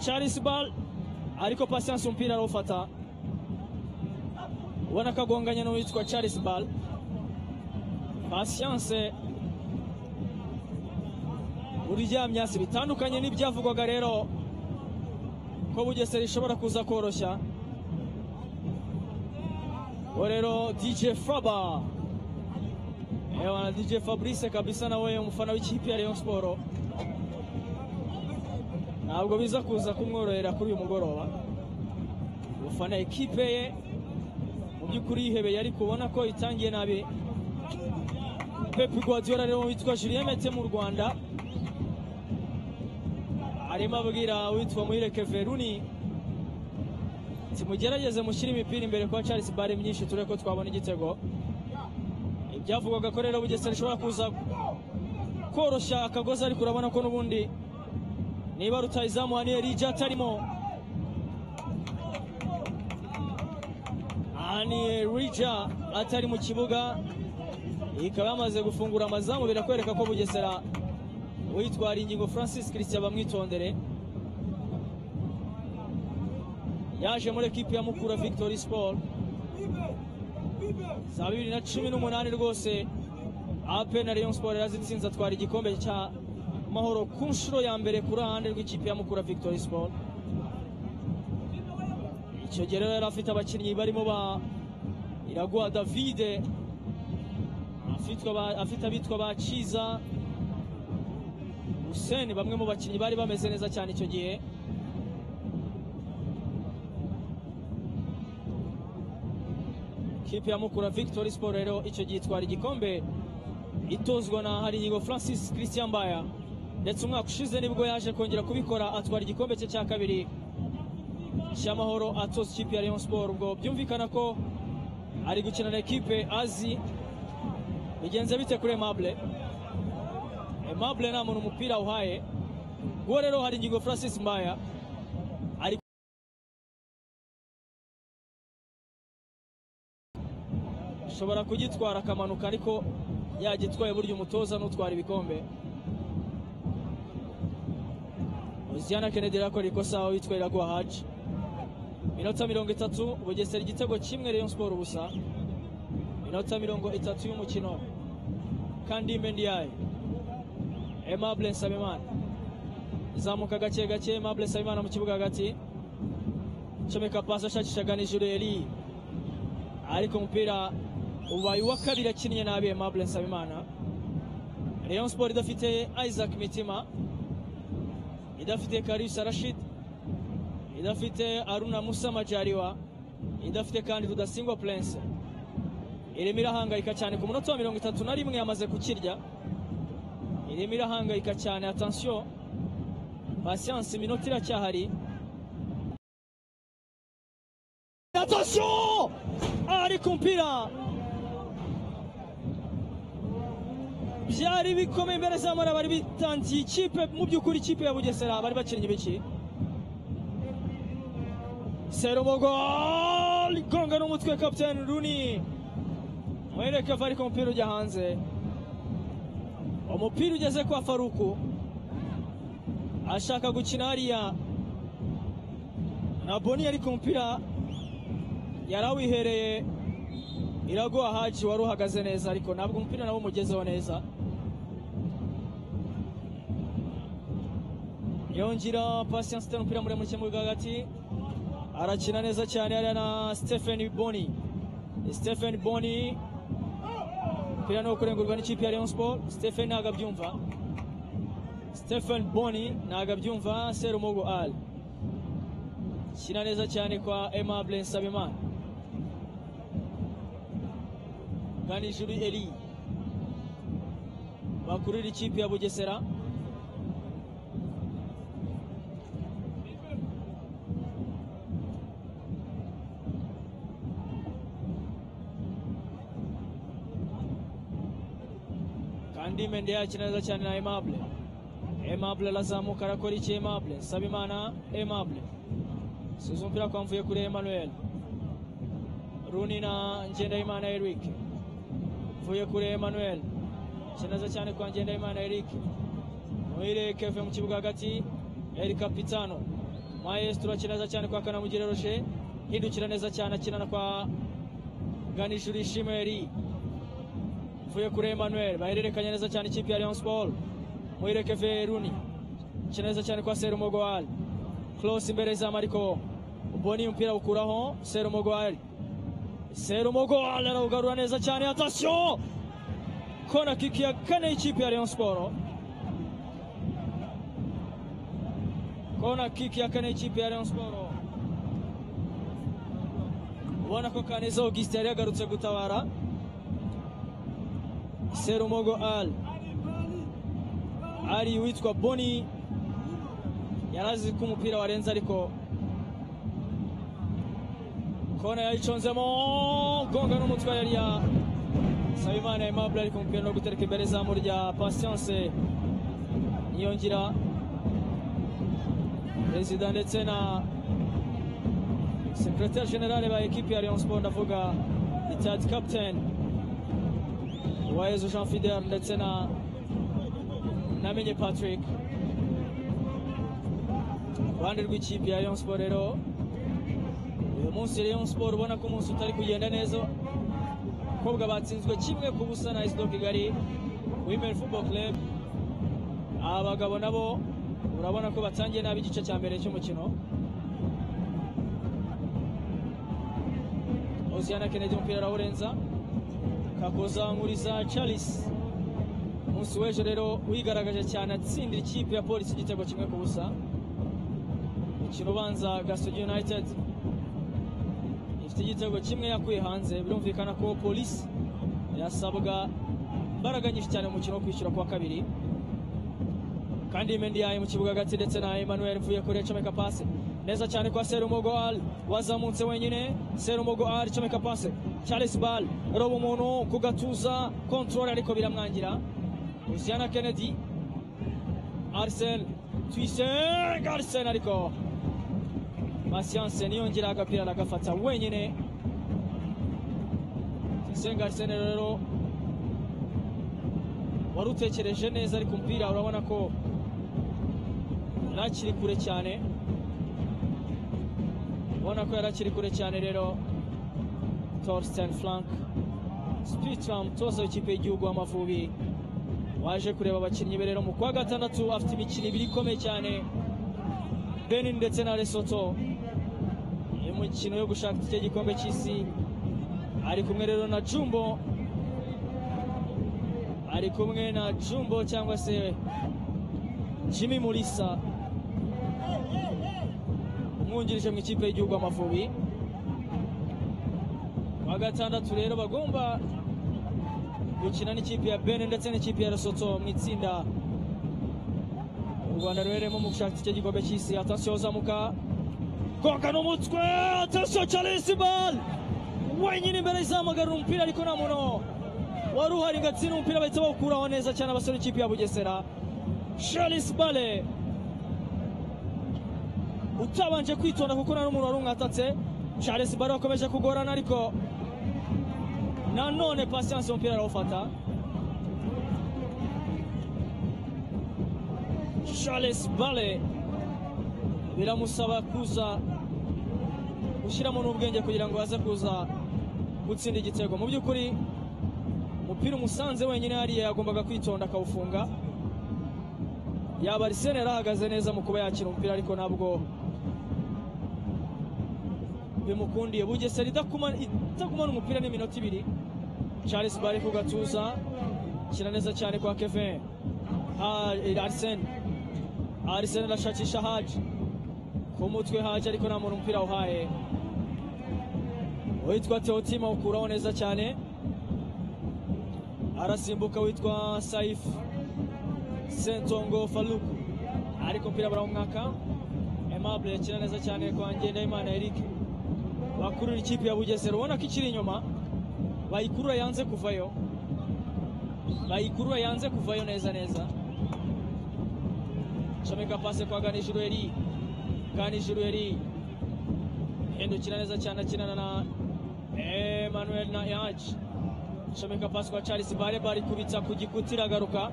Charles Ball ariko Patience umupira arawufata. Ubona ko agonganye n'uwitwa Charles Ball. Patience. Uryamye hasi. Bitandukanye n'ibyavugwaga rero ko Bugesera ishobora kuza koroshya. Uwo rero DJ Faba. Ewa na DJ Fabrice kabisa nawe umufana w'ikipe ya Rayon Sport ntabwo biza kuza kumworohera kuri uyu mugoroba. Ufana ekipe ye mu by'ukuri yihebeye ariko ubona ko itangiye nabi. Pep Guardiola rero witwa Julien Mete mu Rwanda. Arimo abwira witwa Muhireke Veruni timugerageze mushyire imipira imbere kwa Charles Bare myinshi tureko ko twabona igitego ibyavugwaga ko rero Bugesera ishobora kuza koroshya akagozi ariko urabona ko n'ubundi niba rutayizamu haniye rija atarimo. Haniye rija atari mu kibuga ikaba yamaze gufungura amazamu birakwereka ko Bugesera witwara ingingo Francis Christian bamwitondere. Yaje muri ekipi ya Mukura Victory Sport. Za bibiri na cumi n'umunani rwose AP na Rayon Sport yazitsinze atwara igikombe cya mahoro ku nshuro ya mbere ku ruhande rw'ikipe ya Mukura Victory Sport. Icyo gihe rero yari afite abakinnyi barimo ba Iraguha Davide afite abitwa ba Ciza Hussein bamwe mu bakinnyi bari bameze neza cyane icyo gihe. Kipe ya Mukura Victory Sport rero icyo gihe itwara igikombe. Itozwa na Harinyigo Francis Christian Mbaya ndetse umwaka ushize ni bwo yaje kongera kubikora atwara igikombe cye cya kabiri. Cy'amahoro atoza ikipe ya Rayon Sport. Ubwo byumvikana ko ari gukina na ekipe azi. Bigenze bite kuri Aimable Aimable nta muntu umupira uhaye. Uwo rero Harinyigo Francis Mbaya ashobora kugitwara akamanuka ariko yagitwaye burya umutoza n'utwara ibikombe. Oziana Kennedy arakora ikosa aho witwa Iraguha Haji. Minota mirongo itatu Bugesera igitego kimwe Rayon Sport ubusa. Minota mirongo itatu y'umukino. Kandimbe Ndiaye. Aimable Nsabimana izamuka gake gake Aimable Nsabimana mu kibuga hagati. Comeka pasi ashakishaga nijoro eri ariko umupira ubaye uwa kabiri akinnye nabi Aimable Nsabimana Rayon Sport idafite Isaac Mitima. Idafite Karisa Rashid. Idafite Aruna Musa Majaliwa idafite kandi Rudasingwa Prince. Irimo irahangayika cyane ku munota wa mirongo itatu na rimwe yamaze kukirya. Irimo irahangayika cyane attention. Patience iminota iracyahari. Attention! Ariko umupira byari bikomeye imbere z'amara bari bitangiye ikipe mu by'ukuri ikipe ya bugesera bari bakinnye ibiki serumogo igonga n'umutwe kapitani runi. Mwereke ariko umupira ujya hanze. Umupira ugeze kwa faruku. Ashaka gukina hariya. Na boni ariko umupira yarawihereye. Iraguha haji wari uhagaze neza ariko ntabwo umupira nawo umugezeho neza. Yongera patience itera umupira muremure cyane mu hagati arakina neza cyane hariya na stephen boni. Stephen boni umupira ni uwo kurengurwa n'ikipe ya Rayon Sport. Stephen ntabwo abyumva stephen boni ntabwo abyumva serumogo al. Kina neza cyane kwa aimable nsabimana. Ganijuru Eli? Bakurira ikipe ya bugesera kandi mende akina neza cyane na aimable aimable arazamuka arakora iki aimable nsabimana aimable suza umupira kwa mvuye kuri emmanuel. Runi na ngendahimana eric mvuye kuri emmanuel. Kineza cyane kwa ngendahimana eric. Muhire keve mu kibuga hagati eri kapitano maestro akineza cyane kwa kanamugire roje hindukira neza cyane akinana kwa ganijuru ishimwe eri mvuye kuri emmanuel. Bahererekanya neza cyane ikipe ya Rayon Sport. Muhire keve runi kineza cyane kwa serumogoal close imbere zamu ariko boni umupira ukuraho serumogoal serumogoal arawugarura neza cyane atasiyo kona kiki ya kane y'ikipe ya Rayon Sport kona kiki ya kane y'ikipe ya Rayon Sport ubona ko Kaneza Augustin yari yagarutse gutabara Serumogo Al. Ari witwa Boni. Yarazi ko umupira warenze ariko kona yayiconzemo gonga n'umutwe yari ya Sabimana Aimable ariko umupira no gutereka imbere rya Patience niyongira perezida ndetse na général ba ya Sport ndavuga captain. Uwayezu Jean Fidel ndetse na namenye Patrick. Ruhande rw'ikipe ya Rayon Sport munsi Rayon Sport ubona ko umunsi utari kugenda neza. Abakobwa batsinzwe kimwe ku busa na Isdo Kigali Women Football Club. Abagabo nabo urabona ko batangiye nabi igice cya mbere cy'umukino. Oziana Kennedy umupira arawurenza kakuzamuriza Charles. Umunsi w'ejo rero wigaragaje cyane atsindira ikipe ya polisi igitego kimwe ku busa. Umukino ubanza Gasogi United. Ifite igitego kimwe yakuye hanze. Birumvikana ko polisi yasabwa imbaraga nyinshi cyane mu mukino wo kwishyura kuwa kabiri. Kandi Mendy yaye mu kibuga hagati ndetse na Emmanuel mvuye kure comeka pase neza cyane kwa Serumogo Al wazamutse wenyine. Serumogo Al comeka pase Charles Ball roba umuntu ku gatuza control ariko biramwangira. Luciana Kennedy Arsene Tuyisenge Arsene ariko Patience niyongera agapira aragafata wenyine. Tuyisenge Arsene rero wari utekereje neza ariko umupira urabona ko yarakiri kure cyane. Ubona ko yarakiri kure cyane rero. Torsten Frank Spitram umutoza w'ikipe y'igihugu w'Amavubi waje kureba abakinnyi be rero mu kwa gatandatu afite imikino ibiri ikomeye cyane. Benin ndetse na Lesotho. Imikino yo gushaka iki gikombe cy'isi. Ari kumwe rero na jumbo. Ari kumwe na jumbo cyangwa se jimmy mulisa. Umwungirije mu ikipe y'igihugu amavubi wa gatandatu rero bagomba gukina n'ikipe ya bene ndetse n'ikipe ya Lesotho mu itsinda. U rwanda ruhereremo mu gushaka iki gikombe cy'isi. Atansiyo zamuka. Koga n'umutwe atansiyo charles bal wenyine imbere izamugarura umupira ariko nta muntu wari uhari ngo atsinde umupira bahita bawukuraho neza cyane abasore ikipe ya bugesera. Charles bale utabanje kwitonda kuko nta n'umuntu wari umwatatse charles bale wakomeje kugorana ariko nanone Patience umupira arawufata. Charles bale biramusaba kuza gushyiramo n'ubwenge kugira ngo aze kuza gutsinda igitego. Mu by'ukuri umupira umusanze wenyine hariya yagombaga kwitonda akawufunga. Yaba arisene yari ahagaze neza mu kuba yakina umupira ariko ntabwo bimukundiye. Bugesera itagumana umupira n'iminota ibiri. Charles bari ku gatuza. Shyira neza cyane kwa kevin. Arisene arisene arashakisha haji ku mutwe haji ariko nta muntu umupira awuhaye uwitwa teotima awukuraho neza cyane. Arasimbuka witwa saifu sentongo faluku. Ariko umupira barawumwaka aimable yakina neza cyane kwa ngendahimana eric. Bakurura ikipe ya bugesera. Ubona ko ikiri inyuma. Bayikurura yanze kuvayo. Bayikurura yanze kuvayo neza neza. Comeka pase kwa ganijuru eri ganijuru eri hindukira neza cyane akinana na emmanuel na yaji comeka pasi kwa charles bare bari kubitsa ku gikuta iragaruka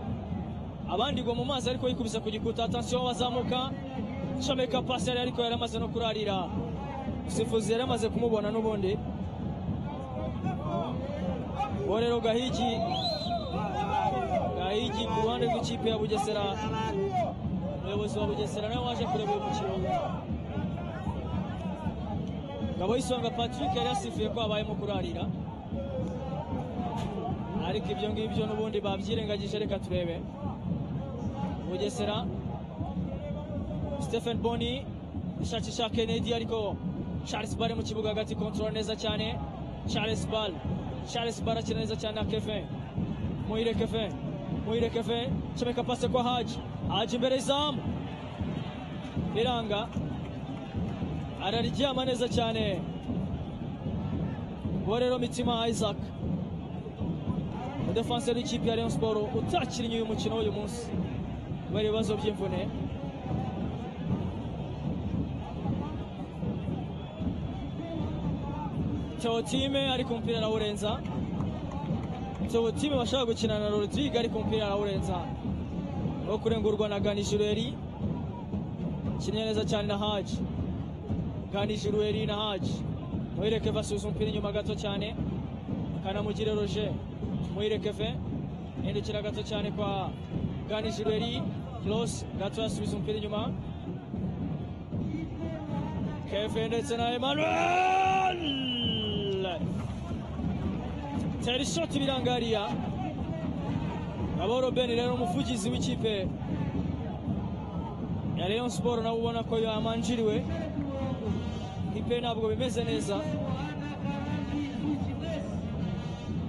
abandi ngo mu mazi ariko yikubise ku gikuta atansiyo bazamuka comeka pasi yari ariko yari amaze no kurarira. Umusifuzi yari amaze kumubona n'ubundi. Uwo rero gahigi gahigi ku ruhande rw'ikipe ya bugesera. Umuyobozi wa bugesera nawe waje kureba uyu mukino. Ngabo y'isonga patrick yari asifuye ko habayemo kurarira. Ariko ibyo ngibyo n'ubundi babyirengagije reka turebe. Bugesera stephen boni ishakisha kennedy ariko charles bale mu kibuga hagati control neza cyane. Charles bal charles bal akina neza cyane na kevin muhire kevin muhire kevin comeka pase kwa haji haji imbere y'izamu biranga araryama neza cyane. Uwo rero mitima isaac. Umudefanseri w'ikipe ya rayon sport utakinnye uyu mukino w'uyu munsi. Kubera ibibazo by'imvune. Teotime ariko umupira arawurenza teotime bashaka gukina na rodrigue ariko umupira arawurenza wo kurengurwa na ganijureri kinnye neza cyane na haji ganijureri na haji muhireke basubiza umupira inyuma gato cyane kanamugire roje muhireke ve hindukira gato cyane kwa ganijureri close gato yasubiza umupira inyuma keve ndetse na emmanuel! Tera ishoti birangariya abo Robben rero umuvugizi w'ikipe ya Rayon Sport nawe ubona ko yamanjiriwe ipe ntabwo bimeze neza.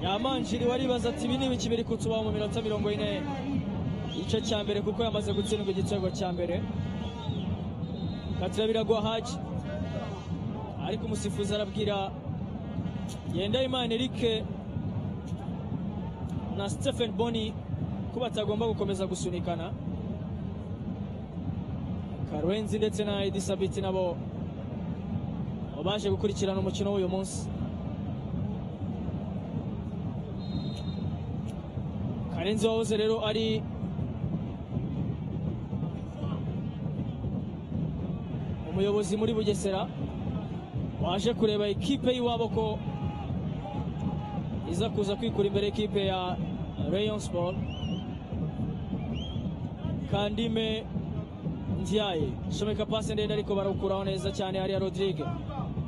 Yamanjiriwe aribaza ati ibi ni ibiki biri kutubaho mu minota mirongo ine? Igice cya mbere kuko yamaze gutsindwa igitego cya mbere. Katira biragwa haji ariko umusifuzi arabwira Yendayimana Eric na Stephen Boni ko batagomba gukomeza gusunikana. Karenzi ndetse na Edi Sabiti nabo baje gukurikirana umukino w'uyu munsi. Karenzi wahoze rero ari umuyobozi muri Bugesera waje kureba ikipe y'iwabo ko iza kuza kwikura imbere y'ikipe ya Rayon Sport. Kandime Ndiaye shomeka pasi ndende ariko barawukuraho neza cyane hariya Rodrigue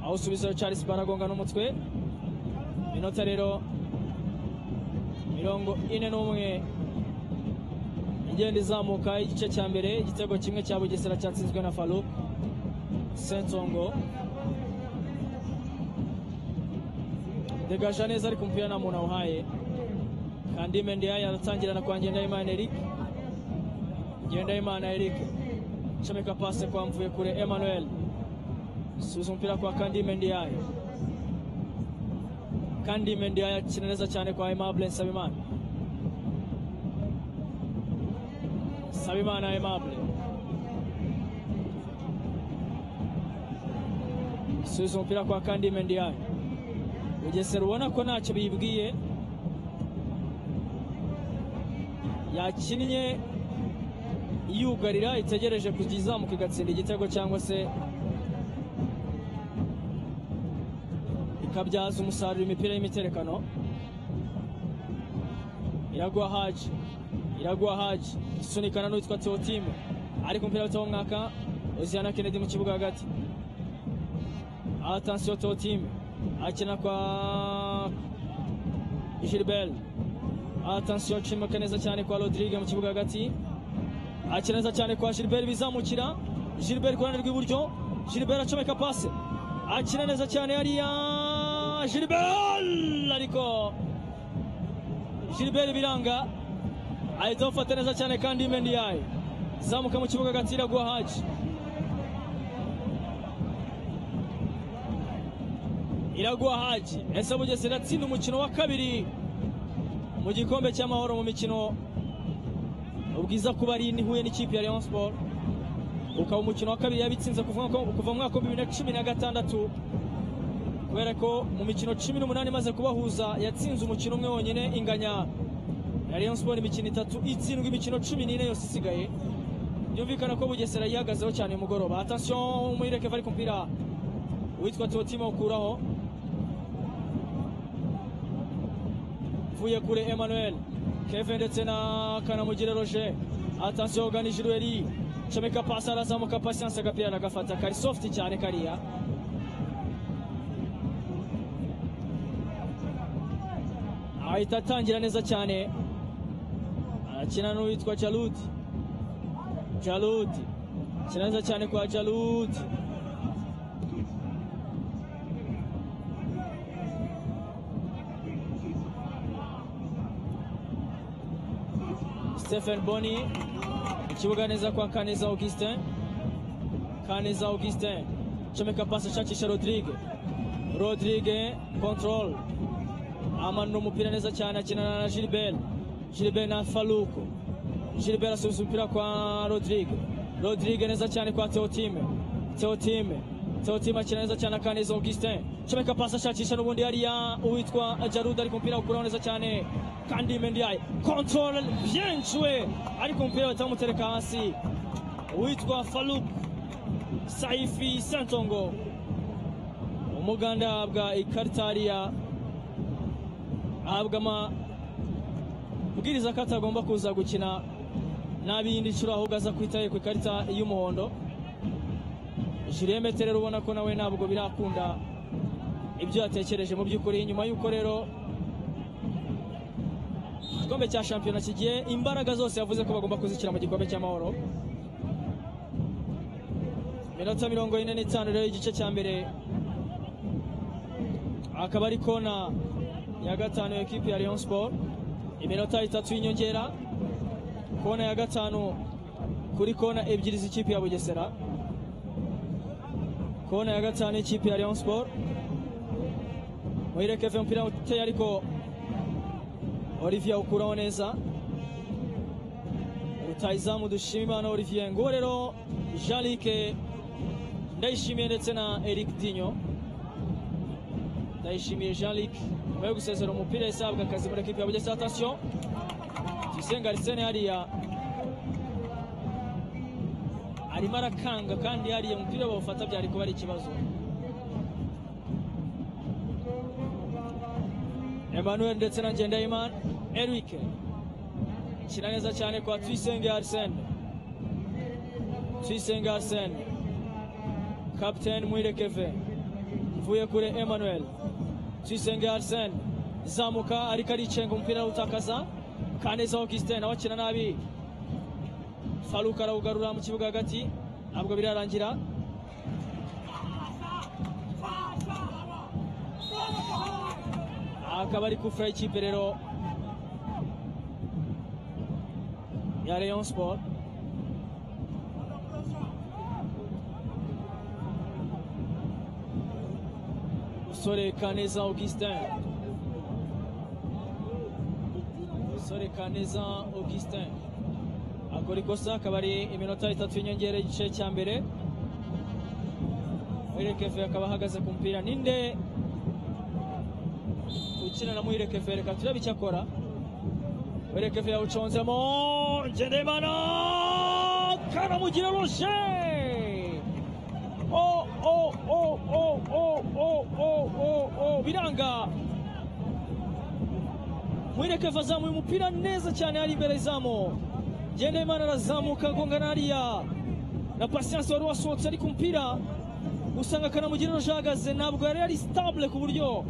awusubizayo Charles Baragonga n'umutwe. Minota rero mirongo ine n'umwe. Igenda izamuka igice cya mbere igitego kimwe cya Bugesera cyatsinzwe na Farouk Sentongo degaja neza ariko umupira nta muntu awuhaye. Kandi Mendiaye aratangirana kwa Ngendahimana Eric. Ngendahimana Eric comeka pase kwa mvuye kure Emmanuel. Subiza umupira kwa Kandi Mendiaye. Kandi Mendiaye akina neza cyane kwa Aimable Nsabimana. Nsabimana Aimable. Subiza umupira kwa Kandi Mendiaye. Bugesera ubona ko ntacyo bibwiye. Yakinnye yugarira itegereje kujya izamuka igatsinda igitego cyangwa se ikabyaza umusaruro imipira y'imiterekano iraguha haji iraguha haji isunikana n'uwitwa teotime ariko umupira witaho mwaka Oziana Kennedy mu kibuga hagati. Atansiyo teotime akina kwa Gilbert. Atansiyo acimaka neza cyane kwa Rodrigue mu kibuga hagati. Akina neza cyane kwa Gilbert bizamukira. Gilbert ku ruhande rw'iburyo. Gilbert acomeka pase. Akina neza cyane hariya Gilbert ariko Gilbert biranga. Ahita awufata neza cyane kandi Mendiaye zamuka mu kibuga hagati iraguha Haji iraguha Haji ese Bugesera atsinda umukino wa kabiri? Mu gikombe cy'amahoro mu mikino ubwiza kuba ari ihuye n'ikipe ya Rayon Sport ukaba umukino wa kabiri yabitsinze kuva mu mwaka wa bibiri na cumi na gatandatu. Kubera ko mu mikino cumi n'umunani imaze kubahuza yatsinze umukino umwe wonyine inganya ya Rayon Sport imikino itatu itsindwa imikino cumi n'ine yose isigaye. Byumvikana ko Bugesera yihagazeho cyane uyu mugoroba. Attention umuyireke vari ku mpira. Witwa Teotimo ukuraho vuye kure Emmanuel. Kevin ndetse na Kanamugire Roger. Attention Gani Jirueri comeka pasi arazamuka Patience agapira aragafata kari soft cyane kariya. Ahita atangira neza cyane. Arakina n'uwitwa Jalud Jalud akina neza cyane kwa Jalud Stephen Boni. Ikibuga neza kwa Kaneza Augustin. Kaneza Augustin. Comeka pasi ashakisha Rodrigue Rodrigue control amanura umupira neza cyane akinana na Gilbert. Gilbert na Faluko. Gilbert asubiza umupira kwa Rodrigue. Rodrigue neza cyane kwa Teotime Teotime Teotime akina neza cyane Kaneza Augustin comeka pasi ashakisha n'ubundi hariya uwitwa Jarud ariko umupira ukuraho neza cyane kandi Mendiaye control bien joué ariko umupira batamutereka hasi. Uwitwa Faluko. Saifi Santongo umuganda ahabwa ikarita hariya ahabwa amabwiriza ko atagomba kuza gukina n'abindi nshuro ahubwo aza kwitaye ku ikarita y'umuhondo. Julien Mete rero ubona ko nawe ntabwo birakunda ibyo yatekereje mu by'ukuri. Nyuma y'uko rero igikombe cya shampiyona kigiye imbaraga zose yavuze ko bagomba kuzishyira mu gikombe cy'amahoro. Minota mirongo ine n'itanu rero igice cya mbere akaba ari kona ya gatanu ekipi ya Rayon Sport. Iminota itatu y'inyongera kona ya gatanu kuri kona ebyiri z'ikipe ya Bugesera. Kona ya gatanu y'ikipe ya Rayon Sport. Muhire Kevin umupira uteye ariko Olivier ukuraho neza rutayizamu Dushimimana Olivier ngo rero Jean Luc Ndayishimiye ndetse na Eric Dinyo Ndayishimiye Luc nyuma yo gusezera umupira isabwa akazi muri ekipi ya Bugesera attention Tuyisenga Arsene hariya. Arimo arakanga kandi hariya umupira bawufata byari kuba ari ikibazo. Emmanuel ndetse na Ngendahimana. Eric. Kina neza cyane kwa Tuyisenge Arsene. Tuyisenge Arsene. Captain Muhire Kevin mvuye kure emmanuel. Tuyisenge arsene zamuka ariko aricenga umupira arawutakaza kaneza augustin nawe akina nabi faruka arawugarura mu kibuga hagati ntabwo birarangira. Akaba ari kufura y'ikipe rero ya Rayon Sport. Musore Kaneza Augustin. Umusore Kaneza Augustin. Akora ikosa akaba ari iminota itatu y'inyongera igice cya mbere. Muhirekefe akaba ahagaze ku mupira ninde ukina na reka turebe icyo akora. Muhirekefe yawuconzemo. Ngendemana. Kanamugira rushe azamuye umupira neza cyane ari imbere y'izamu Ngendemana arazamuka agongana hariya na Patience wari wasohotse ari ku mupira usanga kanamugiriro ahagaze ntabwo yari yari stable ku buryo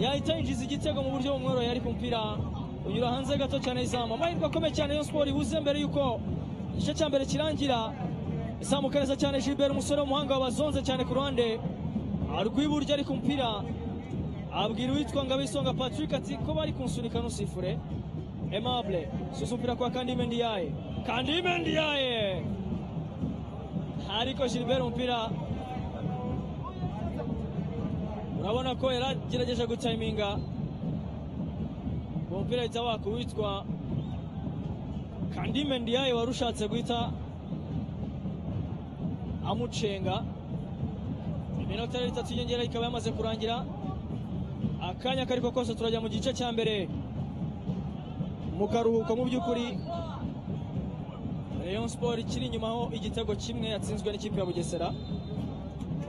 yahita yinjiza igitego mu buryo bumworoheye ari ku mupira unyura hanze gato cyane izamu amahirwe akomeye cyane Rayon Sport ibuze mbere yuko igice cya mbere kirangira. Izamuka neza cyane Gilbert umusore w'umuhanga wabazonze cyane ku ruhande. Rw'iburyo ari ku mupira abwira uwitwa Ngabisonga Patrick ati ko bari kunsunika nusifure? Aimable susa umupira kwa Kandime Ndiaye. Kandime Ndiaye! Ariko Gilbert umupira urabona ko yaragerageje gutayiminga uwo mupira ahita waka uwitwa Kandime Ndiaye wari ushatse guhita amucenga. Iminota itatu y'inyongera ikaba yamaze kurangira. Akanya kariko kose turajya mu gice cya mbere mu karuhuko mu by'ukuri. Rayon Sport ikiri inyuma ho igitego kimwe yatsinzwe n'ikipe ya Bugesera.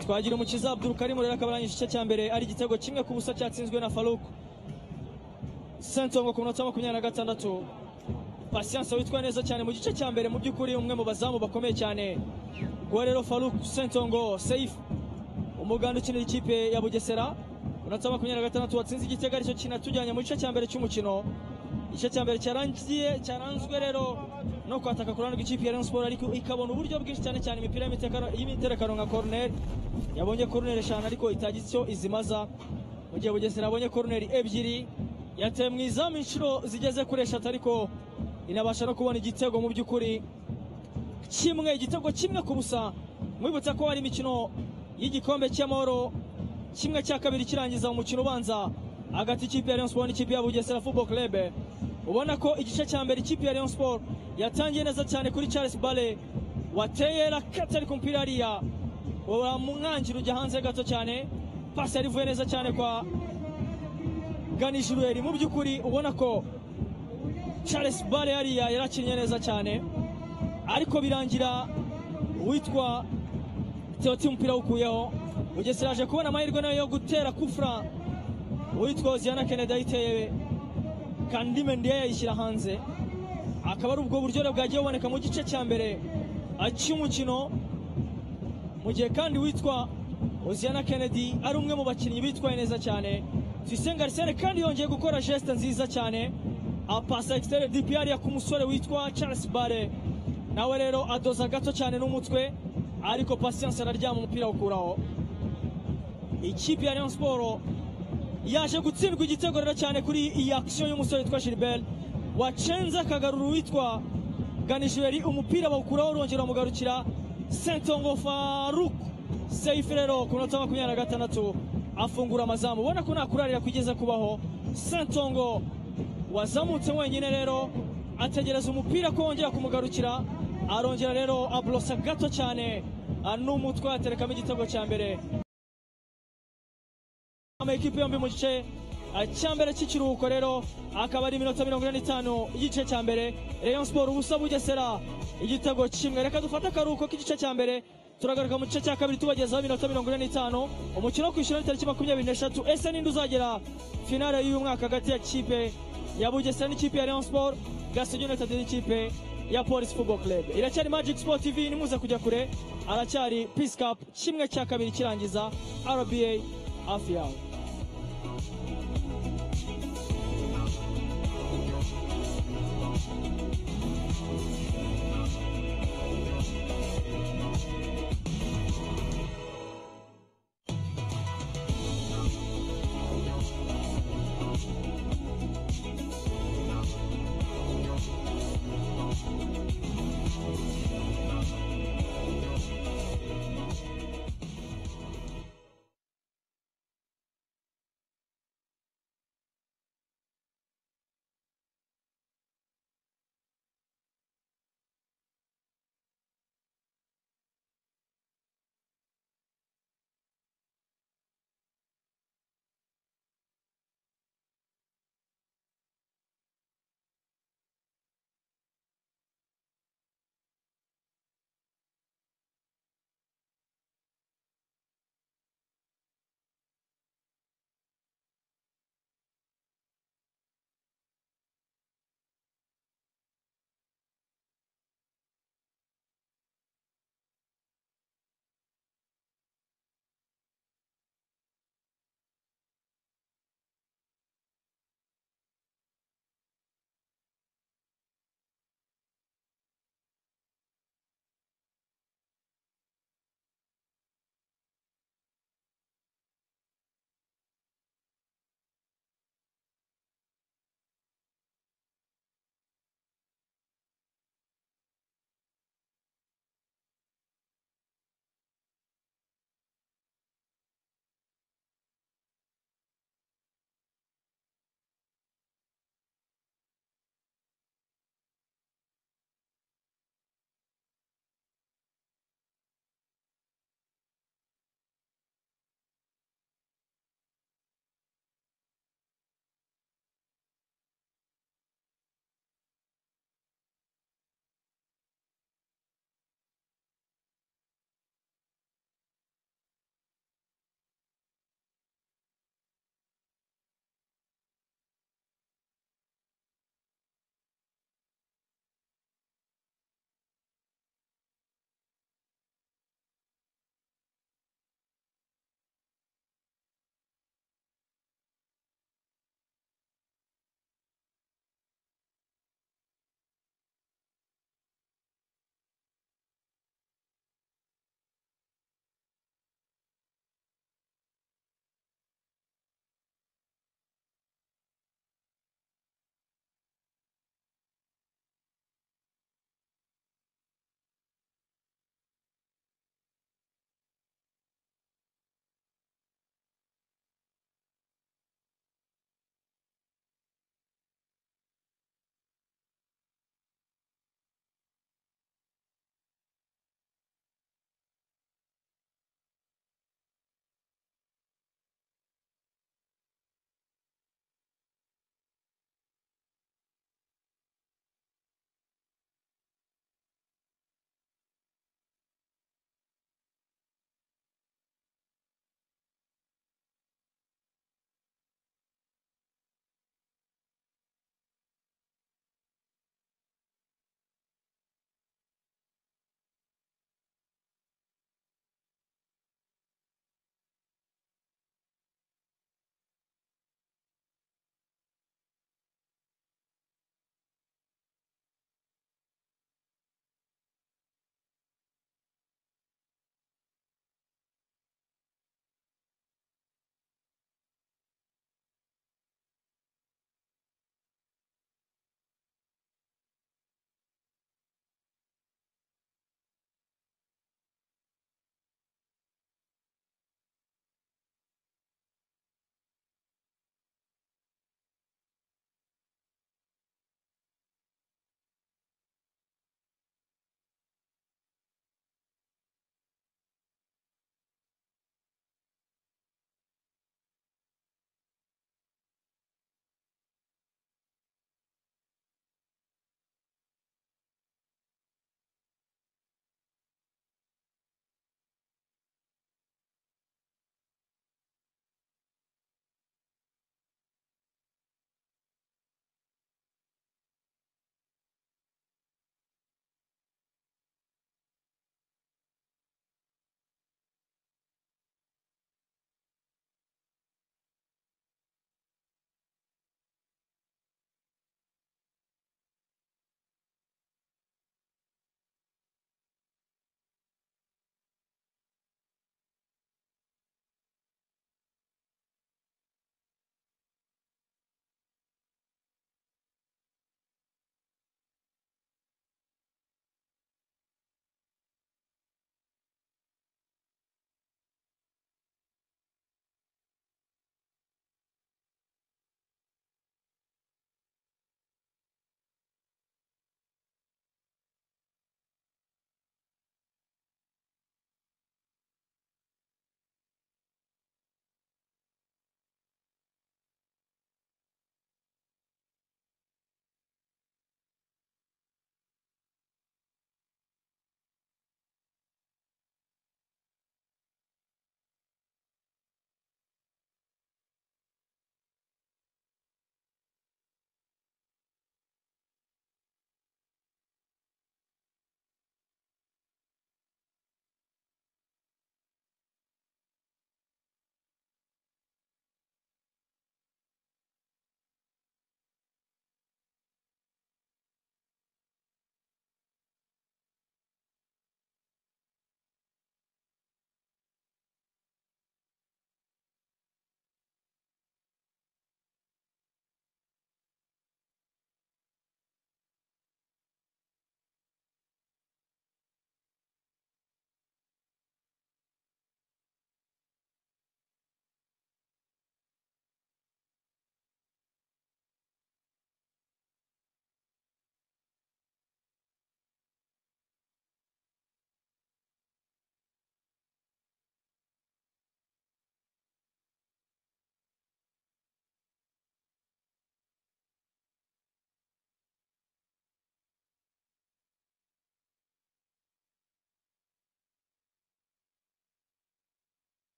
Twagira umukiza Abdul Karim rero akaba arangije igice cya mbere ari igitego kimwe ku busa cyatsinzwe na Farouk. Sentongo ku munota wa makumyabiri na gatandatu. Patience witwa neza cyane mu gice cya mbere mu by'ukuri umwe mu bazamu bakomeye cyane. Guha rero Farouk Sentongo Safe. Umuganda ukinira ikipe ya Bugesera. Munota wa makumyabiri na gatandatu watsinze igitego ari cyo kinatujyanye mu gice cya mbere cy'umukino. Igice cya mbere cyarangiye cyaranzwe rero no kwataka ku ruhande rw'ikipe ya Rayon ariko ikabona uburyo bwinshi cyane cyane imipira y'imiterekano nka corner yabonye corner eshanu ariko itagize icyo izimaza. Mu gihe Bugesera yabonye corner ebyiri yateye mu izamu inshuro zigeze kuri eshatu ariko inabasha no kubona igitego mu by'ukuri. Kimwe igitego kimwe ku busa. Mwibutsa ko hari imikino y'igikombe cy'amahoro kimwe cya kabiri kirangiza umukino ubanza hagati y'ikipe ya Rayon Sport n'ikipe ya Bugesera Football Club. Ubona ko igice cya mbere ikipe ya Rayon Sport yatangiye neza cyane kuri Charles Bale wateye rakata ari ku mupira hariya uramwangira ujya hanze gato cyane pasi yari ivuye neza cyane kwa Ganijurueri mu by'ukuri ubona ko Charles Bale hariya yarakinnye neza cyane ariko birangira uwitwa Teoti umupira awukuyeho Bugesera yaje kubona amahirwe na yo yo gutera kufra. Uwitwa Oziana Kennedy ayiteye Kandime Ndiaye yayishyira hanze. Akaba ari ubwo buryo bwagiye buboneka mu gice cya mbere cy'umukino. Mu gihe kandi witwa Oziana Kennedy ari umwe mu bakinnyi bitwaye neza cyane. Tuyisenge Arsene kandi yongeye gukora geste nziza cyane. Apasa exterior DPR ku musore witwa Charles Bare nawe rero adoza gato cyane n'umutwe ariko Patience araryama umupira awukuraho ikipe ya Rayon Sport yaje gutsindwa igitego rero cyane kuri iyi action y'umusore witwa Gilbert wacenze akagarura uwitwa Ganijeri umupira bawukuraho urongera bamugarukira Sentongo Farouk. Seifu rero ku minota makumyabiri na gatandatu afungura amazamu. Ubona ko nta kurarira kwigeze kubaho Sentongo wazamutse wenyine rero ategereza umupira ko wongera kumugarukira. Arongera rero abrosa gato cyane. N'umutwe aterekamo igitego cya mbere. Amakipe yombi mu gice ah, cya mbere cy'ikiruhuko rero akaba ari iminota mirongo ine n'itanu igice cya mbere. Rayon Sport ubusa Bugesera igitego kimwe. Reka dufate akaruhuko k'igice cya mbere turagaruka mu gice cya kabiri tubagezaho iminota mirongo ine n'itanu. Umukino wo kwishyura tariki makumyabiri n'eshatu ese ninde uzagera finale y'uyu mwaka hagati ya kipe ya Bugesera n'ikipe ya Rayon Sport Gasogi United n'ikipe ya polisi football club. Iracyari magic sport tv nimuze kujya kure. Aracyari peace cup kimwe cya kabiri kirangiza rba hafi yawe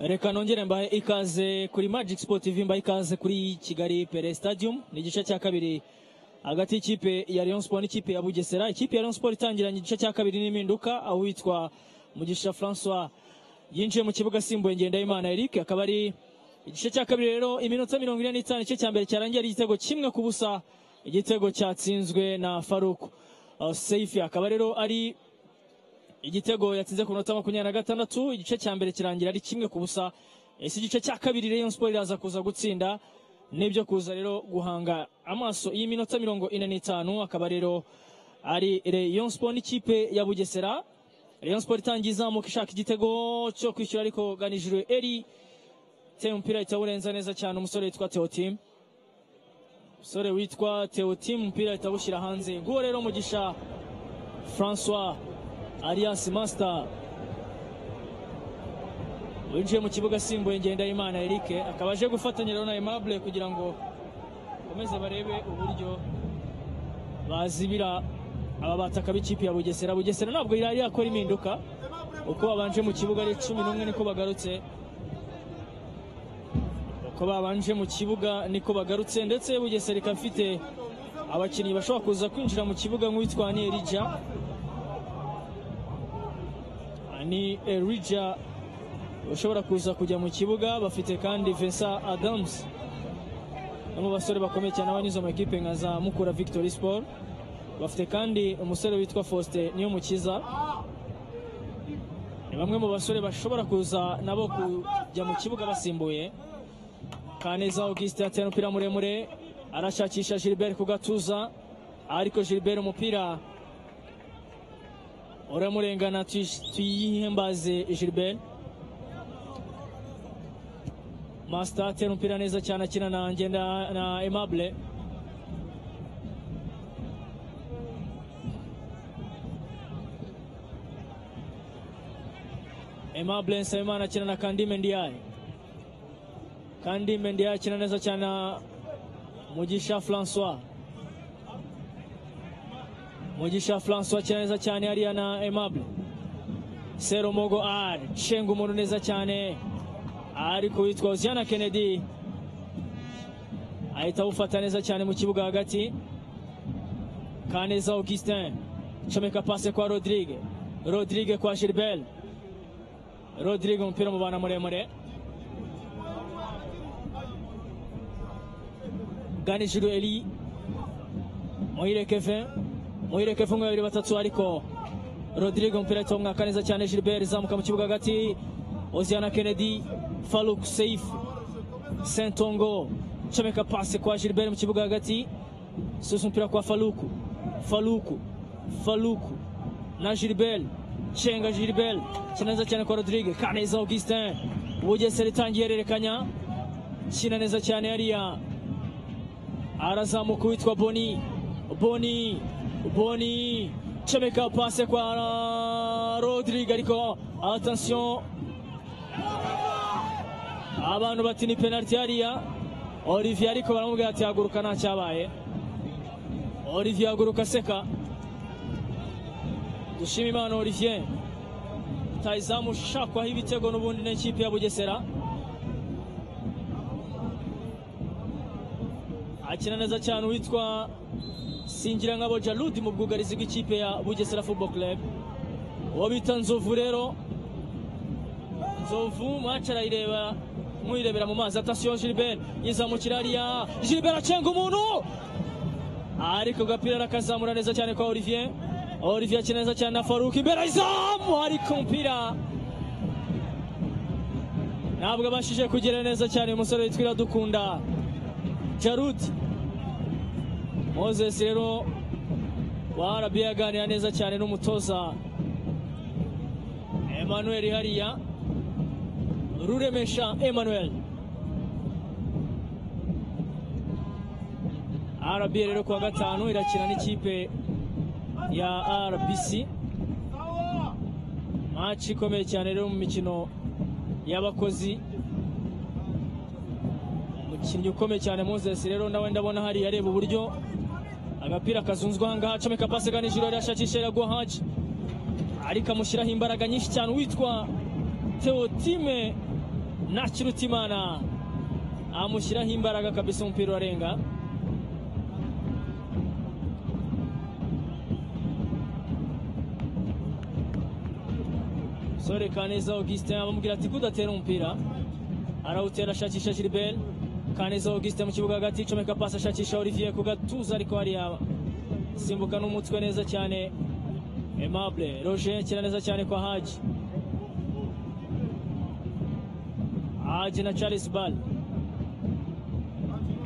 reka nongere mbahe ikaze kuri Magic Sport TV mbahe ikaze kuri Kigali Pele Stadium. Ni igice cya kabiri hagati y'ikipe ya Rayon Sport n'ikipe ya Bugesera. Ikipe ya Rayon Sport itangiranye igice cya kabiri n'impinduka aho witwa Mugisha François yinjiye mu kibuga asimbuye Ngendahimana Eric. Akaba ari igice cya kabiri rero iminota mirongo ine n'itanu igice cya mbere cyarangiye igitego kimwe ku busa igitego cyatsinzwe na Farouk uh, Seifi akaba rero ari igitego yatsinze ku minota makumyabiri na gatandatu igice cya mbere kirangira ari kimwe ku busa ese igice cya kabiri Rayon Sport iraza kuza gutsinda? Nibyo kuza rero guhanga amaso iyi minota mirongo ine n'itanu akaba rero ari Rayon Sport n'ikipe ya Bugesera. Rayon Sport itangiye izamuka ishaka igitego cyo kwishyura ariko ganijuru eri teye umupira itawurenza neza cyane umusore witwa Theotim umusore witwa Theotim umupira itawushyira hanze. Nguwo rero mugisha François alias Master winjiye mu kibuga asimbuye Ngendahimana Eric. Akaba aje gufatanya rero na Aimable kugira ngo bakomeze barebe uburyo bazibira aba bataka b'ikipe ya Bugesera. Bugesera ntabwo yari yakora impinduka. Uko babanje mu kibuga ari cumi n'umwe niko bagarutse. Uko babanje mu kibuga niko bagarutse. Ndetse Bugesera ikaba ifite abakinnyi bashobora kuza kwinjira mu kibuga nk'uwitwa ni Elija ni Elija ushobora kuza kujya mu kibuga bafite kandi Vincent Adams. No mu basore bakomeye cyane abanyuze mu ekipe nka za Mukura Victory Sport. Bafite kandi umusore witwa Faustin Niyomukiza. Ni bamwe mu basore bashobora kuza nabo kujya mu kibuga basimbuye. Kaneza Augustin atera umupira muremure arashakisha Gilbert ku gatuza ariko Gilbert umupira uramurengana tuyihembaze Gilbert. Master atera umupira neza cyane akina na ngenda na Aimable. Aimable Nsabimana akina na Kandime Ndiaye. Kandime Ndiaye akina neza cyane na Mugisha François Mugisha francois neza cyane hariya na Aimable. Seromogo R shenga umuntu neza cyane ariko witwa uziana Kennedy. Ahita awufata neza cyane mu kibuga hagati. Kaneza Augustin comeka pase kwa Rodrigue. Rodrigue kwa Gilbert. Rodrigue umupira mubana muremure. Ganijuru Eli. Muhire Kevin Muhire Kevin umwe babiri batatu ariko Rodrigue umupira ahita umwaka neza cyane Gilbert izamuka mu kibuga hagati. Oziana Kennedy Faluk Seif Sentongo comeka pase kwa Gilbert mu kibuga hagati. Susa umupira kwa Faluku Faluku Faluku na Gilbert cenga Gilbert. Kina neza cyane kwa Rodrigue Kaneza Augustin. Bugesera itangiye yererekanya. Kina neza cyane hariya. Arazamuka witwa Boni Boni Boni comeka pase kwa Rodrigue ariko attention. Abantu bati ni penalty hariya. Olivier ariko baramubwira ati haguruka nta cyabaye. Olivier haguruka aseka. Dushima imana Olivier. Tayizamu ushakwaho ibitego n'ubundi n'ikipe ya Bugesera. Akina neza cyane uwitwa Singirankabo Jaludi mu bwugarizi bw'ikipe ya Bugesera Football Club. Uwo bita Nzovu rero. Nzovu match arayireba mwirebera mu mazi. Atasiyo Gilbert. Yizamukira hariya Gilbert acenga umuntu. Ariko gapira arakazamura neza cyane kwa Olivier. Olivier akina neza cyane na Farouk. Imbere izamu ariko umupira ntabwo abashije kugera neza cyane umusore witwa Iradukunda. Jarud. Moses rero wa RB aganira neza cyane n'umutoza Emmanuel hariya Ruremesha Emmanuel. RB rero kuwa gatanu irakina n'ikipe ya RBC match ikomeye cyane rero mu mikino y'abakozi. Umukinnyi ukomeye cyane Moses rero nawe ndabona hari areba uburyo agapira kazunzwa ngaha acomeka pase ganijiro arashakisha iragwa haji. Ariko amushyiraho imbaraga nyinshi cyane witwa Theotime Nakirutimana amushyiraho imbaraga kabisa umupira urarenga. Sore Kaneza Augustin amubwira ati kudatera umupira. Arawutera ashakisha Gilbert Kaneza Auguste mu kibuga hagati icomeka pasi ashakisha Olivier ku gatuza ariko hariya simbuka n'umutwe neza cyane. Aimable Roger kira neza cyane kwa Haji Haji na Charles Ball.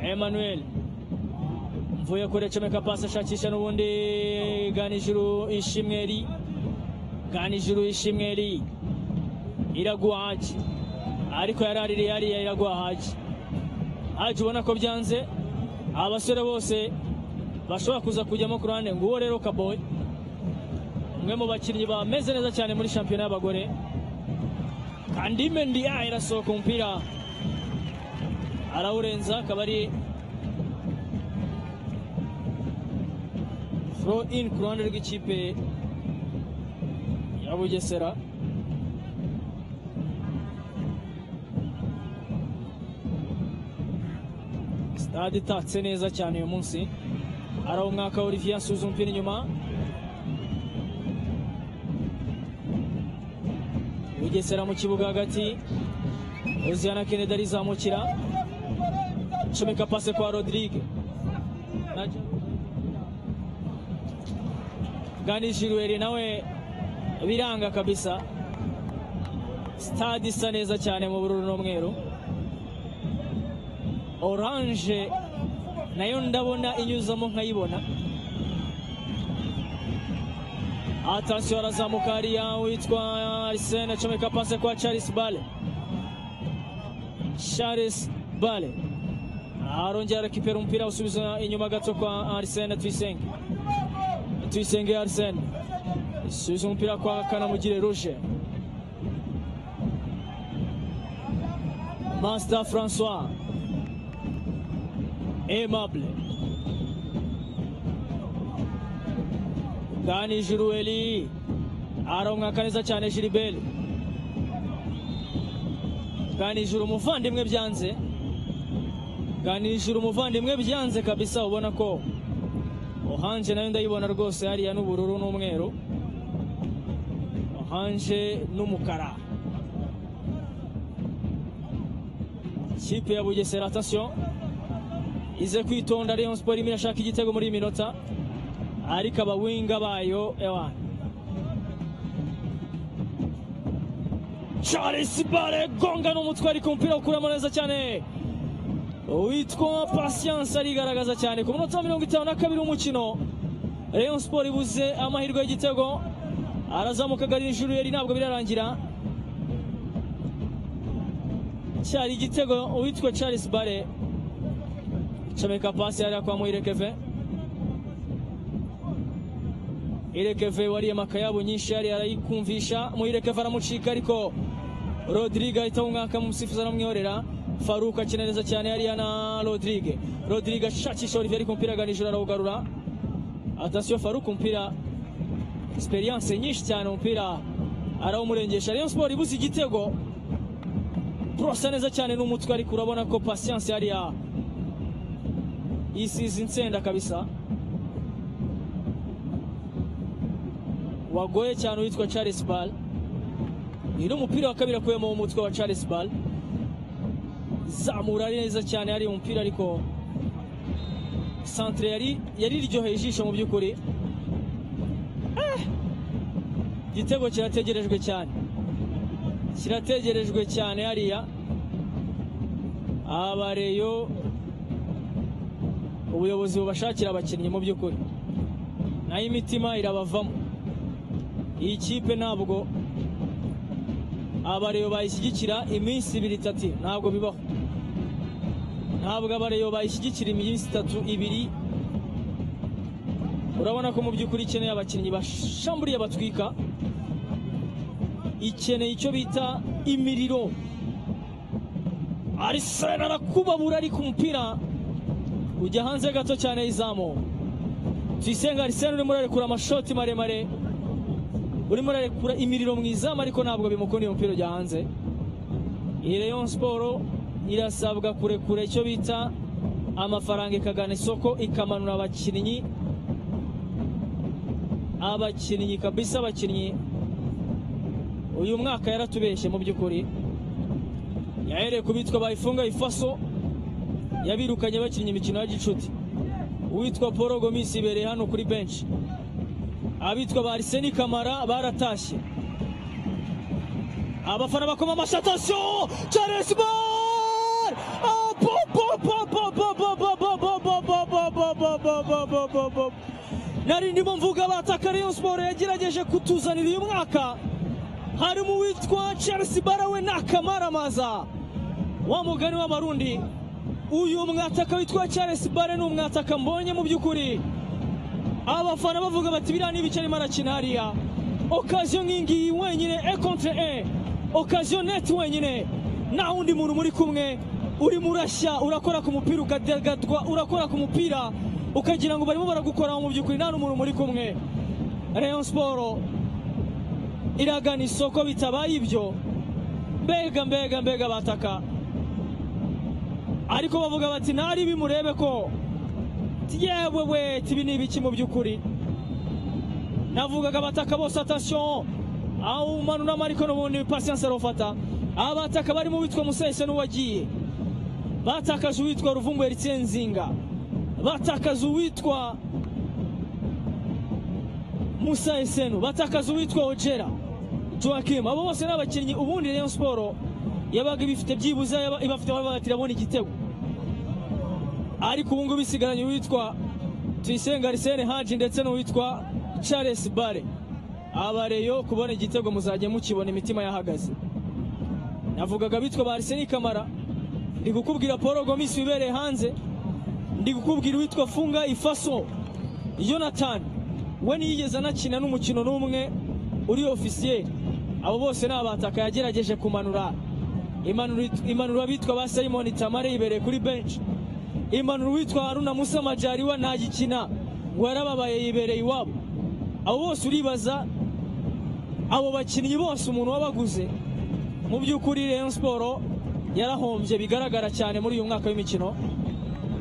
Emmanuel mvuye kure comeka pasi ashakisha n'ubundi Ganijuru Ishimweri Ganijuru Ishimweri Iragwa Haji ariko yaraririye yari yaragwa Haji Haji ubona ko byanze abasore bose bashobora kuza kujyamo ku ruhande nguwo rero Kaboy umwe mu bakinnyi bameze neza cyane muri shampiyona y'abagore. Kandi Mendia irasohoka umupira arawurenza akaba ari throw in ku ruhande rw'ikipe ya Bugesera. Stade itatse neza cyane uyu munsi ari umwaka Olivier asuza umupira inyuma Bugesera mu kibuga hagati. Oziana Kennedy arizamukira comeka pase kwa Rodrigue. Ganijirweri nawe biranga kabisa. Stade isa neza cyane mu bururu n'umweru. Oranje nayo ndabona inyuzamo nkayibona. Atansiyo arazamuka hariya witwa arisene acomeka pase kwa charles bale? Charles bale. Arongera arakipera umupira usubiza inyuma gato kwa arisene tuyisenge tuyisenge arisene isubiza umupira kwa kanamugire rouge master francois Aimable. Ganijuru Eli aronka neza cyane Gilbert Ganijuru umuvandimwe byanze Ganijuru umuvandimwe byanze kabisa ubona ko Ohanje na yo ndayibona rwose hariya n'ubururu n'umweru. Ohanje n'umukara. Kipe ya Bugesera attention ize kwitonda Rayon Sport irimo irashaka igitego muri iyi minota. Ariko abawinga bayo ewa Charles Bare gonga n'umutwe ariko umupira ukuramo neza cyane. Witwa Patience arigaragaza cyane. Ku munota wa mirongo itanu na kabiri w'umukino Rayon Sport ibuze amahirwe y'igitego. Arazamuka gari hejuru yari ntabwo birarangira. Cyari igitego uwitwa Charles Bare comeka pasi hariya kwa Muirekeve Irekeve wariye makayabo nyinshi hariya arayikumvisha Muirekeve aramucika ariko Rodrigue ahita umwaka umusifuzi aramwihorera. Faruka akina neza cyane hariya na Rodrigue. Rodrigue ashakisha Olivier ariko umupira aganijura arawugarura. Atasiyo Faruka umupira experience nyinshi cyane umupira arawumurengesha. Rayon Sport ibuze igitego. Prosa neza cyane n'umutwe ariko urabona ko patience hariya isize insenda kabisa. Wagoye cyane witwa Charles Ball. Ni n'umupira wa kabiri akuyemo mu mutwe wa Charles Ball. Zamura neza cyane hari umupira ariko centre yari yari iryoheye ijisho mu by'ukuri. Igitego kirategerejwe cyane. Kirategerejwe cyane hariya. Abareyo ubuyobozi bubashakira abakinnyi mu by'ukuri. Nayo imitima irabavamo. Iyi kipe ntabwo abareyo bayishyigikira iminsi ibiri itatu ntabwo bibaho. Ntabwo abareyo bayishyigikira iminsi itatu ibiri. Urabona ko mu by'ukuri ikeneye abakinnyi bashamburiye batwika ikeneye icyo bita imiriro. Arisene arakubabura ariko umupira ujya hanze gato cyane y'izamu tuyisenga arisene urimo urarekura amashoti maremare. Urimo urarekura imiriro mu izamu ariko ntabwo bimukundira umupira ujya hanze. Iyi Rayon Sport irasabwa kurekura icyo bita amafaranga ikagana isoko ikamanura abakinnyi abakinnyi kabisa abakinnyi. Uyu mwaka yaratubeshye mu by'ukuri. Yahereye ku bitwa bayifunga ifaso. Yabirukanye bakinnye imikino ya gicuti uwitwa paul gomis ibereye hano kuri benshi abitwa ba ariseni kamara baratashye abafana bakoma amashyi atasiyo charles bar nari ndimo mvuga bataka Rayon Sport yagerageje kutuzanira uyu mwaka harimo uwitwa Chelsea Barawe n'akamaramaza wa mugani w'amarundi uyu mwataka witwa Charles Bare ni umwataka mbonye mu by'ukuri. Abafana bavuga bati biriya ni ibice arimo arakina hariya. Okaziyo nk'ingiyi wenyine e contre e. Okaziyo neti wenyine. Nta wundi muntu muri kumwe. Urimo urashya urakora ku mupira ukadagadwa urakora ku mupira ukagira ngo barimo baragukoraho mu by'ukuri. Nta n'umuntu muri kumwe. Rayon Sport iragana isoko bitabaye ibyo. Mbega mbega mbega bataka. Ariko bavuga bati ntari bimurebe ko yewe we tibi ni ibiki mu by'ukuri. Navugaga abataka bose atasiyo aho umanura ariko n'ubundi pasiyanse arufata abataka barimo uwitwa musese n'uwagiye batakaje uwitwa ruvumbu eritsenzinga batakaza uwitwa musa esenu batakaza uwitwa ojera. Joakim abo bose ni abakinnyi ubundi rayon siporo yabaga ibifite byibuze ibafite bati irabona igitego. Ariko ubu ngubu isigaranye uwitwa tuyisenga arisene haji ndetse n'uwitwa charles bare abareyo kubona igitego muzajya mukibona imitima yahagaze. Navugaga bitwa ba arisene kamara ndi kukubwira paul gomis wibereye hanze ndi kukubwira uwitwa funga ifaso jonathan we ntiyigeze anakina n'umukino n'umwe uri ofisiyeri abo bose ni abataka yagerageje kumanura imanura abitwa ba simon tamare yibereye kuri benshi imanura uwitwa haruna musa majariwa ntagikina. Ngo yarababaye yibereye iwabo. Abo bose uribaza abo bakinnyi bose umuntu wabaguze mu by'ukuri Rayon Sport yarahombye bigaragara cyane muri uyu mwaka w'imikino.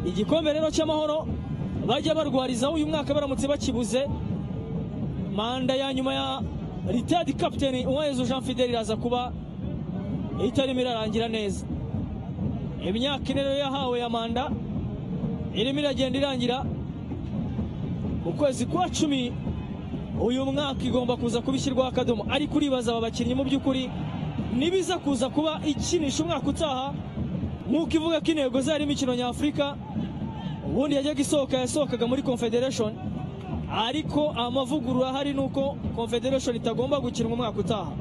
Igikombe rero cy'amahoro bajya barwarizaho uyu mwaka baramutse bakibuze. Manda ya nyuma ya ritadi kapiteni uwayezu jean fidel iraza kuba itarimo irarangira neza. Imyaka ine rero yahawe ya manda irimo iragenda irangira. Mu kwezi kwa cumi uyu mwaka igomba kuza kuba ishyirwaho akadomo. Ariko uribaza aba bakinnyi mu by'ukuri nibiza kuza kuba ikinisha umwaka utaha? Nk'uko ivuga ko intego zayo ari imikino nyafurika ubundi yajyaga isohoka yasohokaga muri confederation. Ariko amavugurura ahari ni uko confederation itagomba gukinwa umwaka utaha.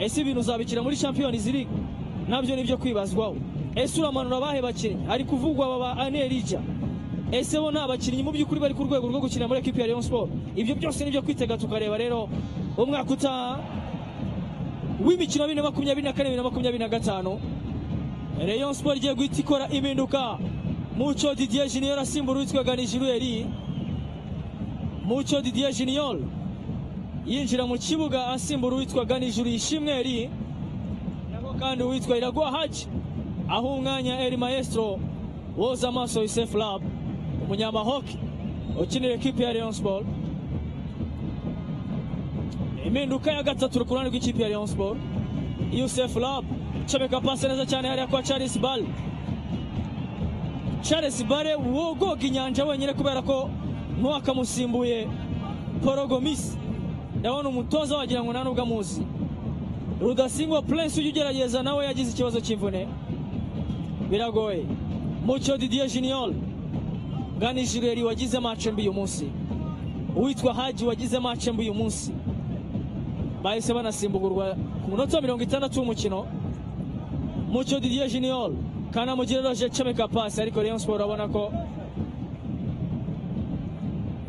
Ese ibintu uzabikira muri champions league? Nabyo ni byo kwibazwaho ese uramanura abahe bakinnyi? Hari kuvugwa aba ba anerija ese bo ni abakinnyi mu by'ukuri bari ku rwego rwo gukina muri ekipi ya Rayon Sport ibyo byose ni byo kwitega tukareba rero umwaka utaha w'imikino bibiri na makumyabiri na kane bibiri na makumyabiri na gatanu. Rayon Sport igiye guhita ikora impinduka. Muco Didier Junior asimbura uwitwaga Nijirueri Muco Didier Junior yinjira mu kibuga asimbura uwitwaga Nijuru Ishimweri nako kandi uwitwa Iragwa Haji aho umwanya El Maestro woza amaso Yusef Lab umunyamahoki ukinira ekipi ya Rayon Sport impinduka ya gatatu ku ruhande rw'ikipe ya Rayon Sport Yusef Lab comeka pasi neza cyane hariya kwa Charles Bale Charles Bale wogoga inyanja wenyine kubera ko n'uwakamusimbuye Paul Gomis ndabona umutoza wagira ngo nta nubwo amuzi. Rudasingwa Prince ujya ugerageza nawe yagize ikibazo cy'imvune. Biragoye. Mucyo Didier Junior Ganijireri wagize match mbi uyu munsi. Uwitwa Haji wagize match mbi uyu munsi. Bahise banasimbugurwa ku munota wa mirongo itandatu w'umukino. Mucyo Didier Junior Kanamugire Roger comeka pasi ariko Rayon Sport urabona ko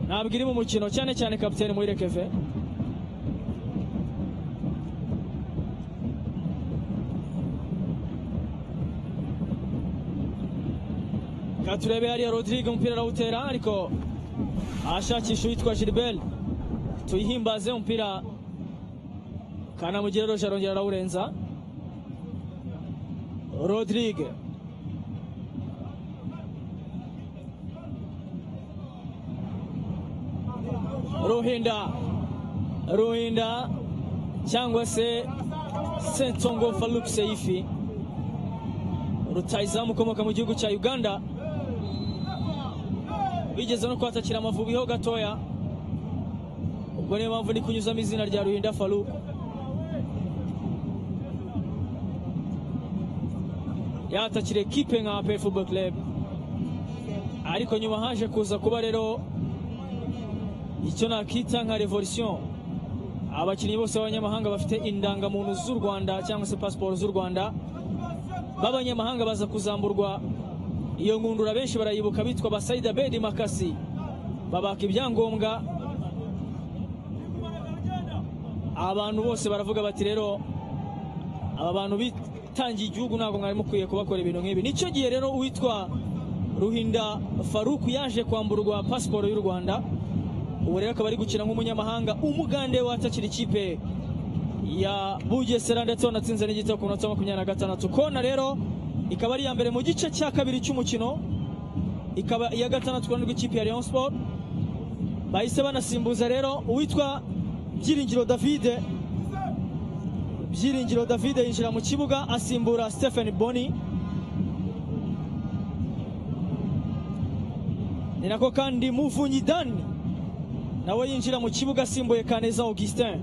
ntabwo iri mu mukino. Cyane cyane kapiteni Muyirekeve Reka turebe hariya Rodrigue umupira arawutera ariko ashakisha uwitwa Gilbert tuyihimbaze umupira Kanamugire Roger arongera arawurenza rodrigue ruhinda. Ruhinda. Cyangwa se sentongo seifi. Rutayizamu ukomoka mu gihugu cya uganda. Bigeze no kwatakira amavubi ho gatoya ubwo niyo mpamvu ndi kunyuzamo izina rya ruhinda faruk yatakira ekipe nka APR Football Club. Ariko nyuma haje kuza kuba rero icyo nakita nka revolution. Abakinnyi bose b'abanyamahanga bafite indangamuntu z'u Rwanda cyangwa se pasiporo z'u Rwanda b'abanyamahanga baza kuzamburwa iyo nkundura benshi barayibuka bitwa Basaida Bedi Makasi. Babaka ibyangombwa. Abantu bose baravuga bati rero aba bantu bitangiye igihugu ntabwo mwari mukwiye kubakora ibintu nk'ibi. Nicyo gihe rero uwitwa ruhinda faruku yaje kwamburwa pasiporo y'u rwanda. Ubu rero akaba ari gukina nk'umunyamahanga umugande watakira ikipe ya bugesera ndetse wanatsinze n'igitego ku munota wa makumyabiri na gatandatu. Kona rero ikaba ari iya mbere mu gice cya kabiri cy'umukino ikaba iya gatandatu ku rw'ikipe ya Rayon Sport. Bahise banasimbuza rero uwitwa byiringiro davide byiringiro david yinjira mu kibuga asimbura stephen boni. Ni nako kandi muvunyi dani nawe yinjira mu kibuga asimbuye kaneza augustin.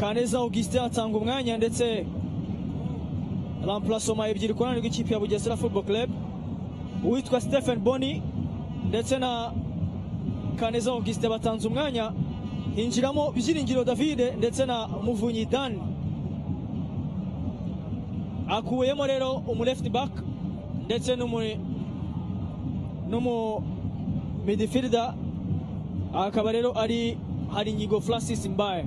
Kaneza augustin atanga umwanya ndetse ramplasoma ebyiri ku ruhande rw'ikipe ya bugesera football club. Uwitwa stephen boni ndetse na kaneza augustin batanze umwanya hinjiramo byiringiro david. Ndetse na muvunyi dan. Akuyemo rero umu left back. Ndetse n'umu midfielder. Akaba rero ari hari inyigo francis mbaye.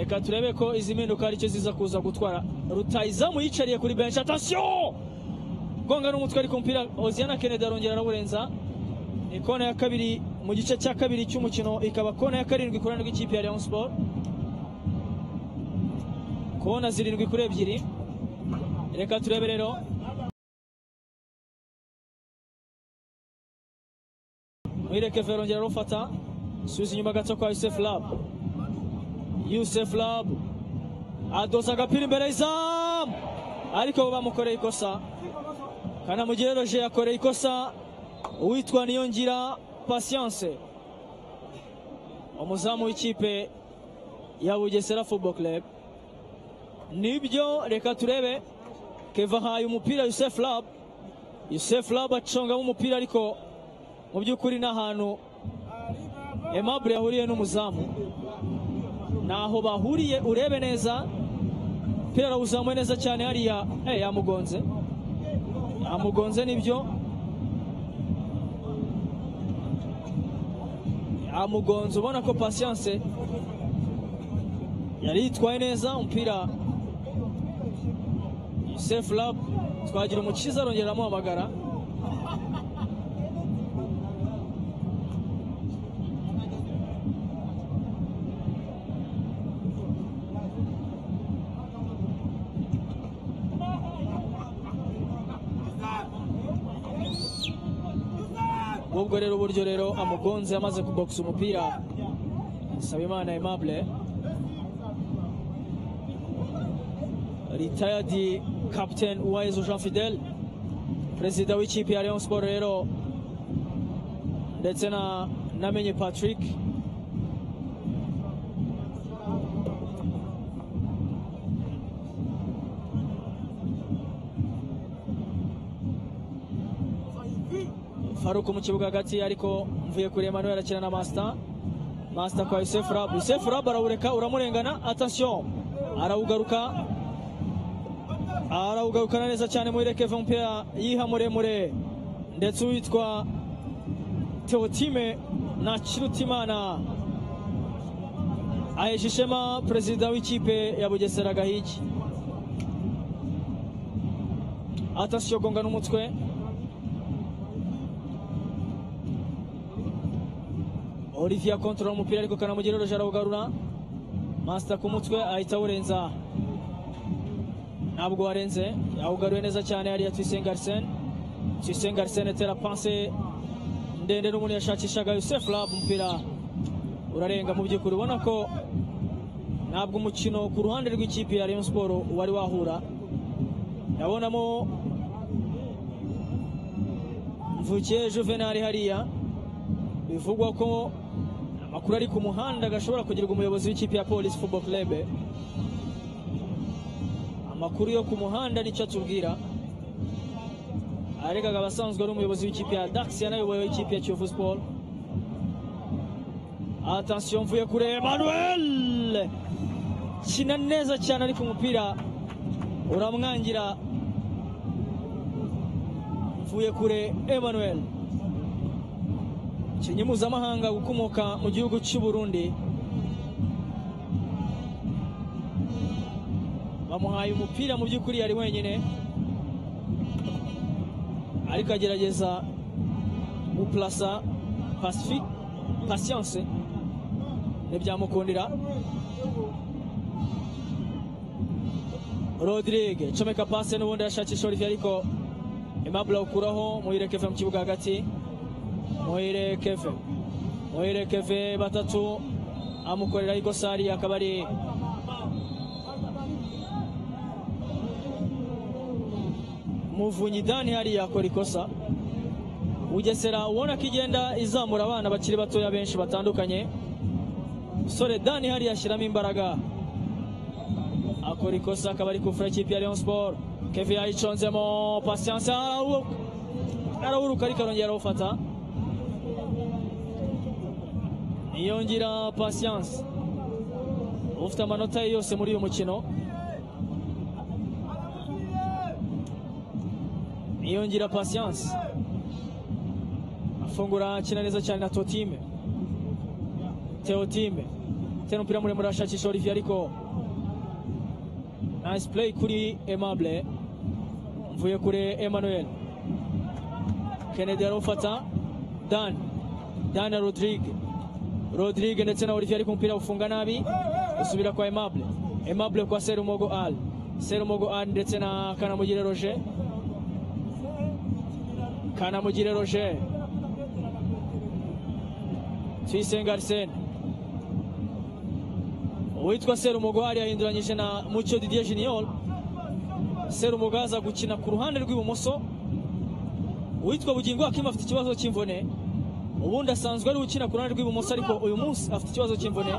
Reka turebe ko izi mpinduka ari cyo ziza kuza gutwara. Rutayizamu yicariye kuri bench atasiyo gonga n'umutwe ariko umupira oziana kennedy arongera arawurenza ni kona ya kabiri mu gice cya kabiri cy'umukino ikaba kona ya karindwi ku ruhande rw'ikipe ya Rayon Sport. Kona zirindwi kuri ebyiri. Reka turebe rero. Mwireke verongera arufata subiza inyuma gato kwa Yusuf Lab. Yusuf Lab. Adoza agapira imbere y'izamu ariko bamukoreye ikosa. Kanamugire roje yakoreye ikosa. Uwitwa niyongira patience. Umuzamu w'ikipe ya bugesera football club. Nibyo reka turebe. Keva ahaye umupira yusef lab. Yusef lab acongamo umupira ariko mu by'ukuri ni ahantu aimable yahuriye n'umuzamu. Naho bahuriye urebe neza. Umupira arawuzamuye neza cyane hariya. Eh, yamugonze. Yamugonze ni byo. Amugonze ubona ko patience. Yari yitwaye neza umupira. Yusef Lab twagira umukiza arongera amuhamagara ubwo rero uburyo rero amugonze amaze kubokisa umupira Nsabimana Aimable retired captain Uwayezu Jean Fidel perezida w'ikipe ya Rayon Sport rero ndetse na namenye Patrick. Faruku mu kibuga hagati ariko mvuye kuri Emmanuel arakina na Master. Master kwa Yusuf Rab Yusuf Rab arawureka uramurengana. Attention. Arawugaruka. Arawugarukana neza cyane muri rekeva umupira yiha muremure. Ndetse uwitwa Teotime na Kirutimana ahesha ishema perezida w'ikipe ya Bugesera Gahigi. Atasiyo gonga n'umutwe. Olivier contrôle umupira ariko kanamugire roje arawugarura masita ku mutwe ahita awurenza ntabwo warenze yawugaruye neza cyane hariya tuyisenga arisene tuyisenga arisene ndende n'umuntu yashakishaga yusefu rabu umupira urarenga mu by'ukuri ubona ko ntabwo umukino ku ruhande rw'ikipe ya Rayon Sport wari wahura. Ndabonamo mvukiye Juvenal hariya bivugwa ko amakuru ari ku muhanda gashobora kugirwa umuyobozi w'ikipe ya Police Football Club. Amakuru yo ku muhanda ni cyo atubwira. Aregaga abasanzwe ari umuyobozi w'ikipe ya Dax yanayoboye ikipe ya Kiyovu Sport. Attention mvuye kure Emmanuel! Kina neza cyane ariko umupira uramwangira. Mvuye kure Emmanuel. Umukinnyi mpuzamahanga ukomoka mu gihugu cy'u Burundi. Bamuhaye umupira mu by'ukuri yari wenyine. Ariko agerageza pacifique patience. Ntibyamukundira. Rodrigue comeka pase n'ubundi yashakisha Olivier ariko Aimable awukuraho Muhire Keve mu kibuga hagati. Muhire Keve Muhire Keve batatu. Amukorera igosari akaba ari Muvunyi Dani hariya akora ikosa. Bugesera ubona ko igenda izamura abana bakiri batoya benshi batandukanye. Sore Dani hariya ashyiramo imbaraga. Akora ikosa akaba ari kufura ikipe ya Rayon Sport. Kevin yayiconzemo arawuruka arawuruka ariko arongera arawufata niyongira Patience. Ufite amanota ye yose muri uyu mukino. Niyongira Patience. Afungura akina neza cyane na Totime Teotime tena umupira muremure ashakisha Olivier ariko nice play kuri Aimable. Mvuye kure Emmanuel. Kennedy arawufata Dan. Dan na Rodrigue Rodrigue ndetse na Olivier ariko umupira ufunga nabi usubira kwa Aimable Aimable kwa Serumogo Al. Serumogo Al ndetse na Kanamugire Roger. Kanamugire Roger. Tuyisenga Arsene uwitwa Serumogo Ali yahinduranyije na Mucyo Didier Junior. Serumogo aza gukina ku ruhande rw'ibumoso. Uwitwa Bugingo Hakim afite ikibazo cy'imvune. Ubundi asanzwe ari ukina ku ruhande rw'ibumoso ariko uyu munsi afite ikibazo cy'imvune.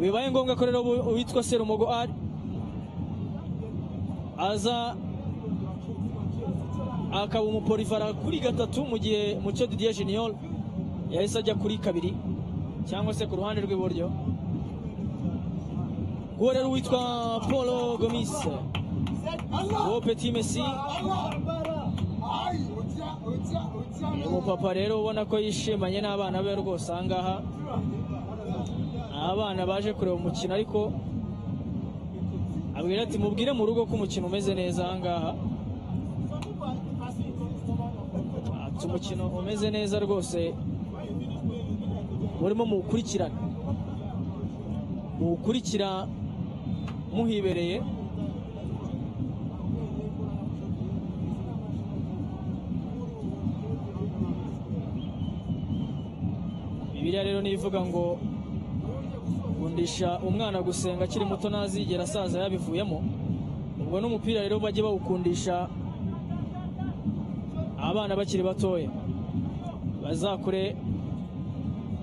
Bibaye ngombwa ko rero uwitwa Serumogo Ali aza akaba umupolivara kuri gatatu mu gihe Mucyo Didier Junior yahise ajya kuri kabiri cyangwa se ku ruhande rw'iburyo. Uwo rero witwa Paul Gomis. Uwo Petit Messi umupapa rero ubona ko yishimanye n'abana be rwose aha ngaha. Abana baje kureba umukino ariko abwira ati mubwire mu rugo ko umukino umeze neza aha ngaha. Ati umukino umeze neza rwose. Urimo muwukurikirana muwukurikira muhibereye. Bibiliya rero niyo ivuga ngo kundisha umwana gusenga akiri muto ntazigera asaza yabivuyemo. Ubwo n'umupira rero bajye bawukundisha abana bakiri batoya. Bazakure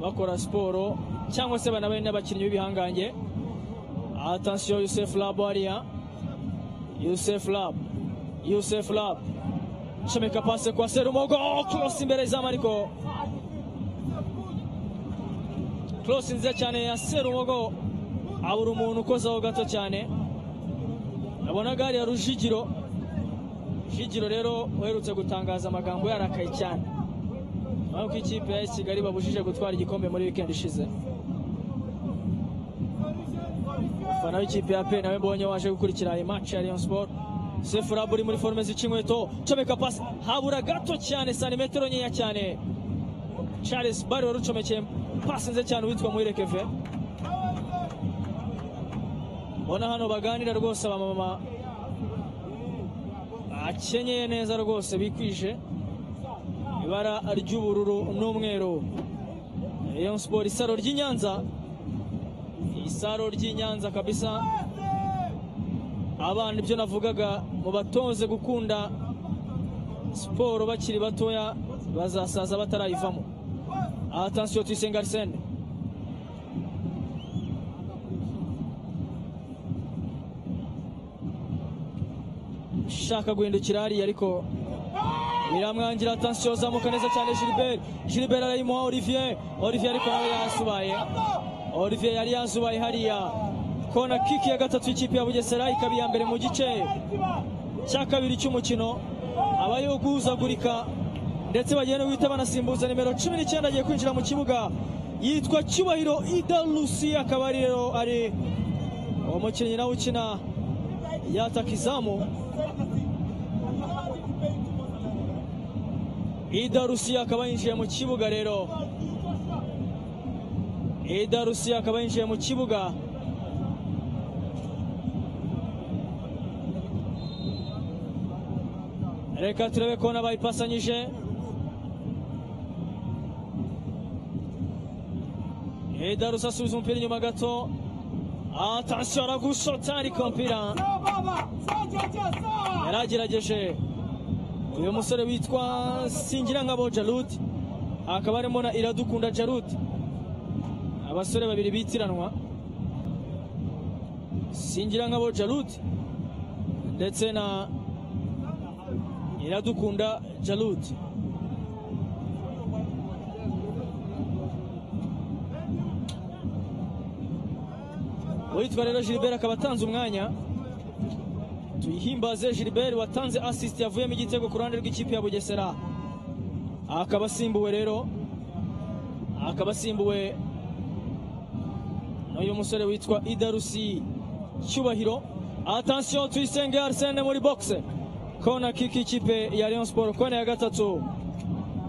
bakora siporo cyangwa se banabaye n'abakinnyi b'ibihangange. Atansiyo yusefu rabu hariya yusefu rabu yusefu rabu comeka pase kwa serumogo. Korosi imbere y'izamu ariko korosi nziza cyane ya serumogo. Abura umuntu ukozaho gato cyane. Abona gare ya rujigiro. Rujigiro rero uherutse gutangaza amagambo yarakaye cyane. Urabona ko ikipe ya kigali babujije gutwara igikombe muri wikendi ishize. Umufana w'ikipe ya pe nawe mbonye waje gukurikira iyi match ya Rayon Sport. Sefu Rabu uri muri forume zica inkweto comeka pasi habura gato cyane santimetero nkeya cyane. Charles Bari wari nziza cyane uwitwa Muhire Keve mbona hano baganira rwose abamama bakenyeye neza rwose bikwije. Ibara ry'ubururu n'umweru. Rayon Sport isaro ry'i Nyanza. Isaro ry'i Nyanza kabisa. Abana ibyo navugaga mu batoze gukunda siporo bakiri batoya bazasaza batarayivamo atansiyo tuyisenga arisene shaka guhindukira hariya ariko biramwangira atansiyo zamuka neza cyane Gilbert. Gilbert arayimuha Olivier. Olivier ariko nawe yasubaye. Olivier yari yasubaye hariya. Kona kiki ya gatatu y'ikipe ya Bugesera ikaba iya mbere mu gice cya kabiri cy'umukino. Abayo ndetse bagenda guhita banasimbuza nimero cumi n'icyenda agiye kwinjira mu kibuga yitwa Cyubahiro Ida Lucy akaba ari rero ari uwo mukinnyi nawe ukina yataka izamu. Ida Lucy akaba yinjiye mu kibuga rero. Ida Lucy akaba yinjiye mu kibuga. Reka turebe kona bayipasanyije Ida Lucy asubiza umupira inyuma gato atansiyo aragushota ariko umupira yaragerageje uyu musore witwa Singirangabo Jarud akaba arimo na Iradukunda Jarud abasore babiri bitiranwa. Singirangabo Jarud ndetse na Iradukunda Jarud uwitwa rero Gilbert akaba atanze umwanya. Tuyihimbaze Gilbert watanze assist yavuyemo igitego ku ruhande rw'ikipe ya Bugesera. Akaba asimbuwe rero. Akaba asimbuwe n'uyu musore witwa Idarusi Cyubahiro. Attention tuyisenge Arsene muri box. Kona kiki ikipe ya Rayon Sport kona ya gatatu.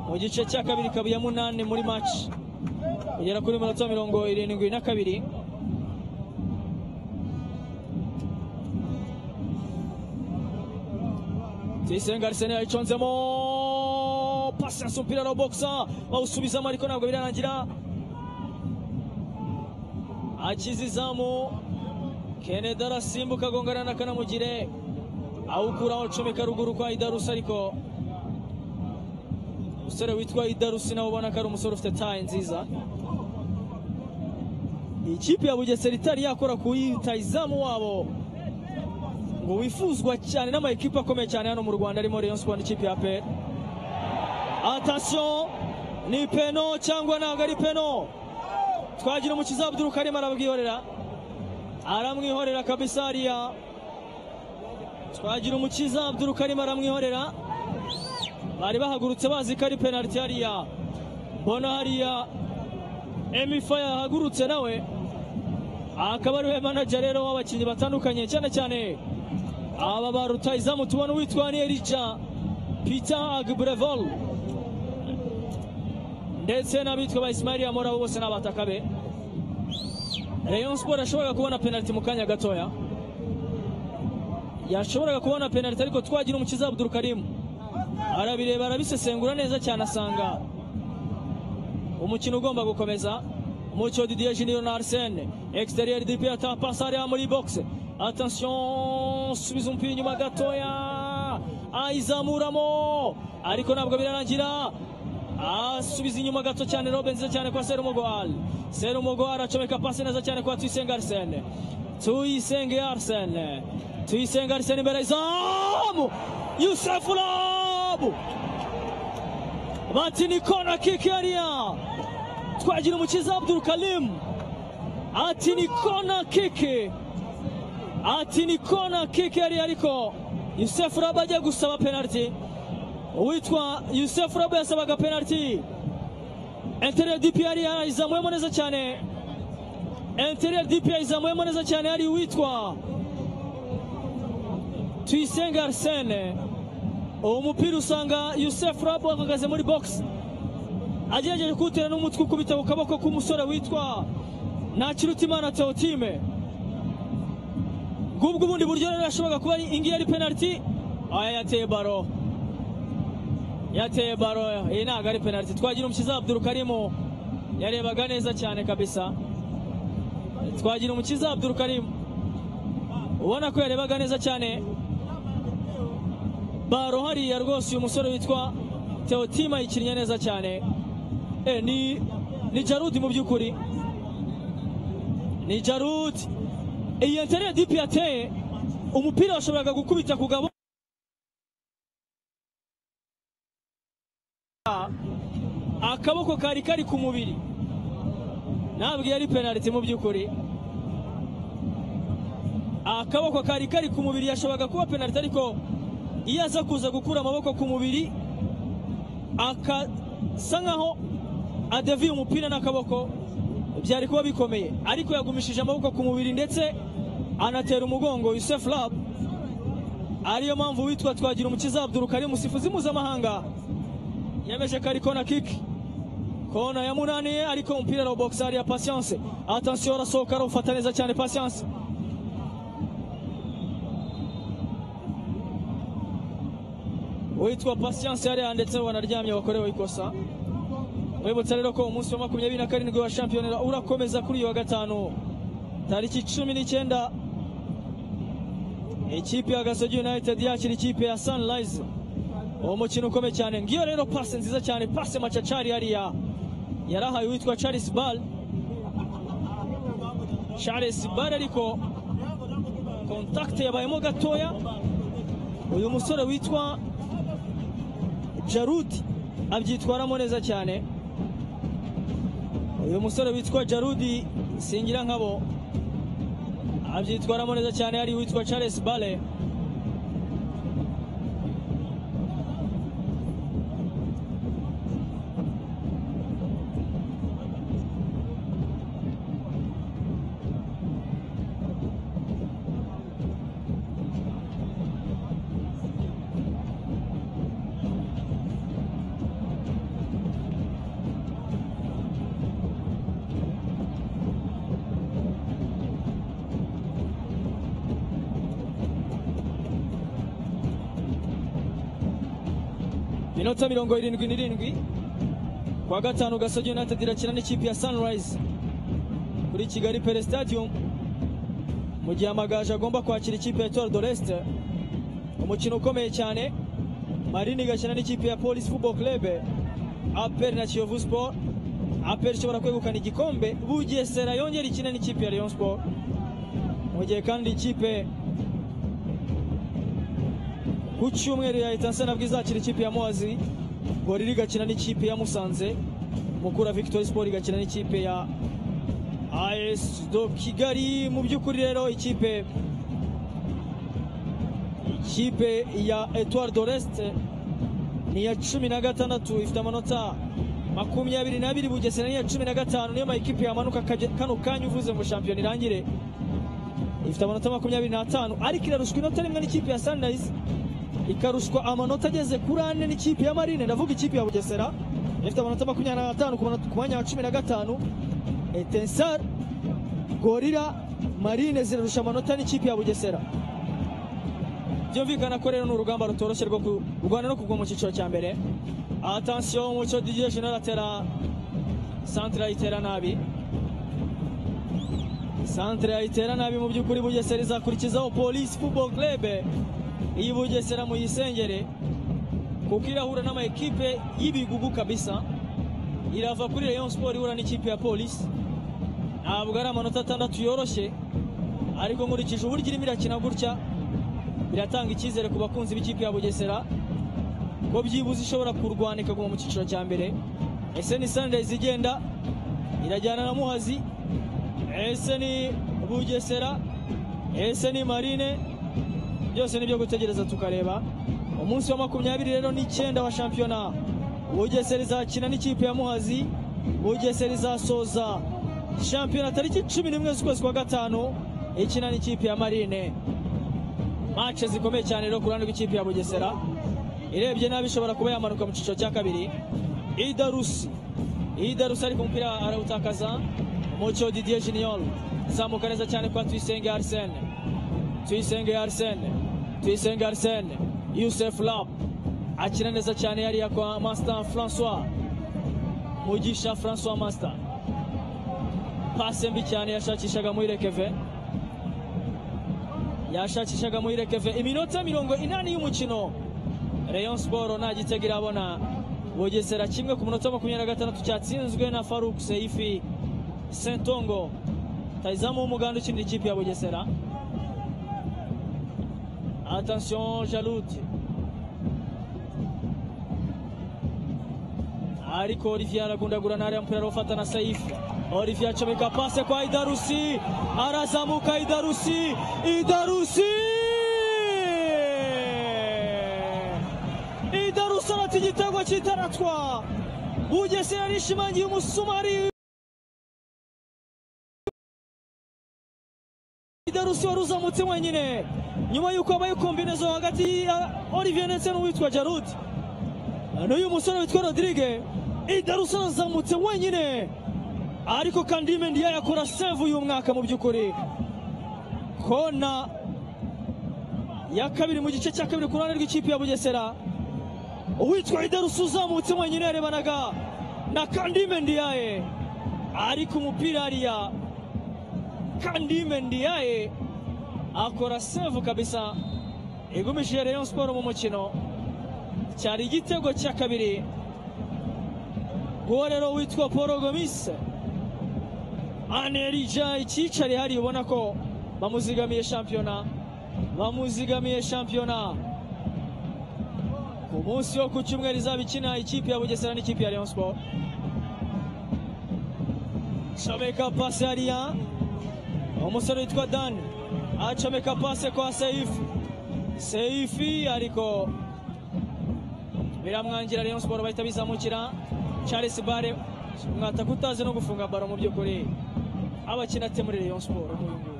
Mu gice cya kabiri ikaba iya munani muri match. Kugera kuri mirongo irindwi na kabiri. Tuyisenga Arsene yayiconzemo pasi yasa umupira na boksa bawusubizamo ariko ntabwo birarangira akiza izamu Kennedy arasimbuka agongana na Kanamugire awukuraho acomeka ruguru kwa Idarusi ariko umusore witwa Idarusi nawe ubona ko ari umusore ufite taye nziza ikipe ya Bugesera itari yakora kuyita izamu wabo. Ngo wifuzwa cyane n'amakipe akomeye cyane hano mu Rwanda arimo Rayon Sport n'ikipe ya APR attention ni peno cyangwa ntabwo ari peno? Twagira umukiza Abdul Karim arabwihorera. Aramwihorera kabisa hariya twagira umukiza Abdul Karim aramwihorera. Bari bahagurutse bazi ko ari penalty hariya mbona hariya Emifa yahagurutse nawe. Akaba ari we manager rero w'abakinnyi batandukanye cyane cyane aba ba rutayizamu tubona uwitwa ni Elija Peter Agbrevol. Ndetse n'abitwa ba Ismail Amora bose n'abataka be. Rayon Sport yashoboraga kubona penalty mu kanya gatoya. Yashoboraga kubona penalty ariko twagira umukiza Abdul Karim. Arabireba arabisesengura neza cyane asanga umukino ugomba gukomeza. Mucyo Didier Junior na Arsene exterieur du pied ata passe hariya muri box. Attention subiza umupira inyuma gatoya ayizamuramo ariko ntabwo birarangira asubiza inyuma gato cyane robe nziza cyane kwa Serumugwal Serumugwal acomeka pasi neza cyane kwa Tuyisenge Arsene Tuyisenge Arsene Tuyisenge Arsene imbere izamu Yusuf Labu bati ni kona kiki yariya twagira umukiza Abdul Kalim ati ni kona kiki ati ni kona kiki hariya ariko Yusuf Labu ajya gusaba penalty. Uwitwa Yusuf Labu yasabaga penalty. Interieur du pied hariya izamuyemo neza cyane. Interieur du pied izamuyemo neza cyane hari uwitwa Tuyisenge Arsene. Uwo mupira usanga Yusuf Labu ahagaze muri box. Agerageje kuwutera n'umutwe ukubita ku kaboko k'umusore witwa Ntakirutimana Theotime. Bw'ubwo ubundi buryo rero yashoboraga kuba ingiyi ari penaliti aya yateye baro. Yateye baro. Iyi ntabwo ari penaliti twagira umukiza Abdul Karimu. Yarebaga neza cyane kabisa. Twagira umukiza Abdul Karimu. Ubona ko yarebaga neza cyane. Baro hariya rwose uyu musore witwa Teotima yikinnye neza cyane. E, ni ni Jarudi mu by'ukuri. Ni Jarudi iyi entere dipi yateye umupira washoboraga gukubita ku gabo. Akaboko kari kari ku mubiri. Ntabwo yari penaliti mu by'ukuri. Akaboko kari kari ku mubiri yashoboraga kuba penaliti ariko iyo aza kuza gukura amaboko ku mubiri akasa nkaho adeviye umupira n'akaboko byari kuba bikomeye. Ariko yagumishije amaboko ku mubiri ndetse anatera umugongo Yusuf Lab. Ariyo mpamvu witwa twagira umukiza Abdul Karim musifuzi mpuzamahanga. Yemeje ko ari kona kick. Kona ya munani ariko umupira ari ya Patience. Attention arasohoka arawufata neza cyane Patience. Witwa Patience yari yanditse wanaryamye wakorewe ikosa. Mwibutsa rero ko umunsi wa makumyabiri na karindwi wa shampiyona urakomeza kuri uyu wa gatanu. Tariki cumi n'icyenda ikipe ya gasogi united yakira ikipe ya sunrise. Uwo mukino ukomeye cyane. Ngiyo rero pase nziza cyane. Pase macacari hariya. Yarahaye uwitwa charles bal charles bal ariko kontakite yabayemo gatoya. Uyu musore witwa jarudi abyitwaramo neza cyane. Uyu musore witwa jarudi singira nkabo abyitwaramo neza cyane hari witwa charles bale. Minota mirongo irindwi n'irindwi. Kwa gatanu gasogi united irakina n'ikipe ya sunrise kuri kigali pere stadium. Mu gihe amagaju agomba kwakira ikipe ya de l'est. Umukino ukomeye cyane. Marini igakina n'ikipe ya police football club. Apr na kiyovu sport. Apr ishobora kwegukana igikombe. Bugesera yongera ikina n'ikipe ya rayon sport. Mu gihe kandi ikipe ku cyumweru ya etanse nabwo izakira ikipe ya muhazi gorira igakina n'ikipe ya musanze mukura victory sport igakina n'ikipe ya as do kigali. Mu by'ukuri rero ikipe ikipe ya de l'est ni iya cumi na gatandatu ifite amanota makumyabiri n'abiri bugesera ni iya cumi na gatanu niyo mayikipe yamanuka kano kanya uvuze ngo shampiyona irangire. Ifite amanota makumyabiri n'atanu ariko irarushwa inota rimwe n'ikipe ya sunrise. Ikarushwa amanota ageze kuri ane n'ikipe ya marine. Ndavuga ikipe ya bugesera ifite amanota makumyabiri n'atanu ku mwanya wa cumi na gatanu. Etensar gorira marine zirarusha amanota n'ikipe ya bugesera. Byumvikana ko rero ni urugamba rutoroshye rwo kurwana no kugwa mu cyiciro cya mbere. Atansiyo umuco didier jenera atera santire ayitera nabi. Santire ayitera nabi mu by'ukuri bugesera izakurikizaho polisi football club. Iyi bugesera muyisengere kuko irahura n'amakipe y'ibigugu kabisa. Irava kuri rayon sport ihura n'ikipe ya polisi ntabwo ari amanota atandatu yoroshye ariko nkurikije uburyo irimo irakina gutya biratanga icyizere ku bakunzi b'ikipe ya bugesera ko byibuze ishobora kurwana ikaguma mu cyiciro cya mbere. Ese ni sunrise igenda? Irajyana na muhazi. Ese ni bugesera ese ni marine? Byose ni byo gutegereza tukareba. Umunsi wa makumyabiri rero n'icyenda wa shampiyona. Bugesera izakina n'ikipe ya muhazi. Bugesera izasoza shampiyona tariki cumi n'imwe z'ukwezi kwa gatanu ikina n'ikipe ya marine. Mace zikomeye cyane rero ku ruhande rw'ikipe ya bugesera. Irebye nabi ishobora kuba yamanuka mu cyiciro cya kabiri. Idarusi idarusi ariko umupira arawutakaza mucyo didier junior. Zamuka neza cyane kwa tuyisenge arsene. Tuyisenge arsene. Tuyisenge arsene yusef lab akina neza cyane yariya kwa master francois mugisha francois master pase mbi cyane yashakishaga muri rekeve yashakishaga muri rekeve iminota mirongo inani y'umukino. Rayon sport nta gitego irabona. Bugesera kimwe ku munota makumyabiri na gatandatu. Cyatsinzwe na faruk seifi sentongo. Tayizamu w'umuganda ukinira ikipe ya bugesera attention jaludi ariko olivier aragundagura ntariya mupira arawufata na saifu olivier acomeka pase kwa idarusi arazamuka idarusi idarusi idarusi arata igitego kitaratwa bugesera yarishimangiye umusumari idarusi wari uzamutse wenyine. Nyuma y'uko habaye kombinezo hagati ya olivier ndetse n'uwitwa jarud. N'uyu musore witwa rodirige idarusi arazamutse wenyine. Ariko kandime ndiya yakora sevu uyu mwaka mu by'ukuri. Kona ya kabiri mu gice cya kabiri ku ruhande rw'ikipe ya bugesera. Uwitwa idarusi uzamutse wenyine yarebanaga na kandime ndiyaye ariko umupira hariya kandime ndiyaye akora sevu kabisa. Igumishije rayon siporo mu mukino. Cyari igitego cya kabiri. Uwo rero witwa paul gomis. Anerija icyicari hari ubona ko bamuzigamiye shampiyona. Bamuzigamiye shampiyona. Ku munsi wo ku cyumweru izaba ikina ikipe ya bugesera n'ikipe ya rayon sport comeka pasi hariya umusore witwa dan acomeka pase kwa seifu seifi ariko biramwangira rayon sport bahita bizamukira charles bare mwataka utazi no gufunga baro mu by'ukuri abakina te muri rayon sport nguyu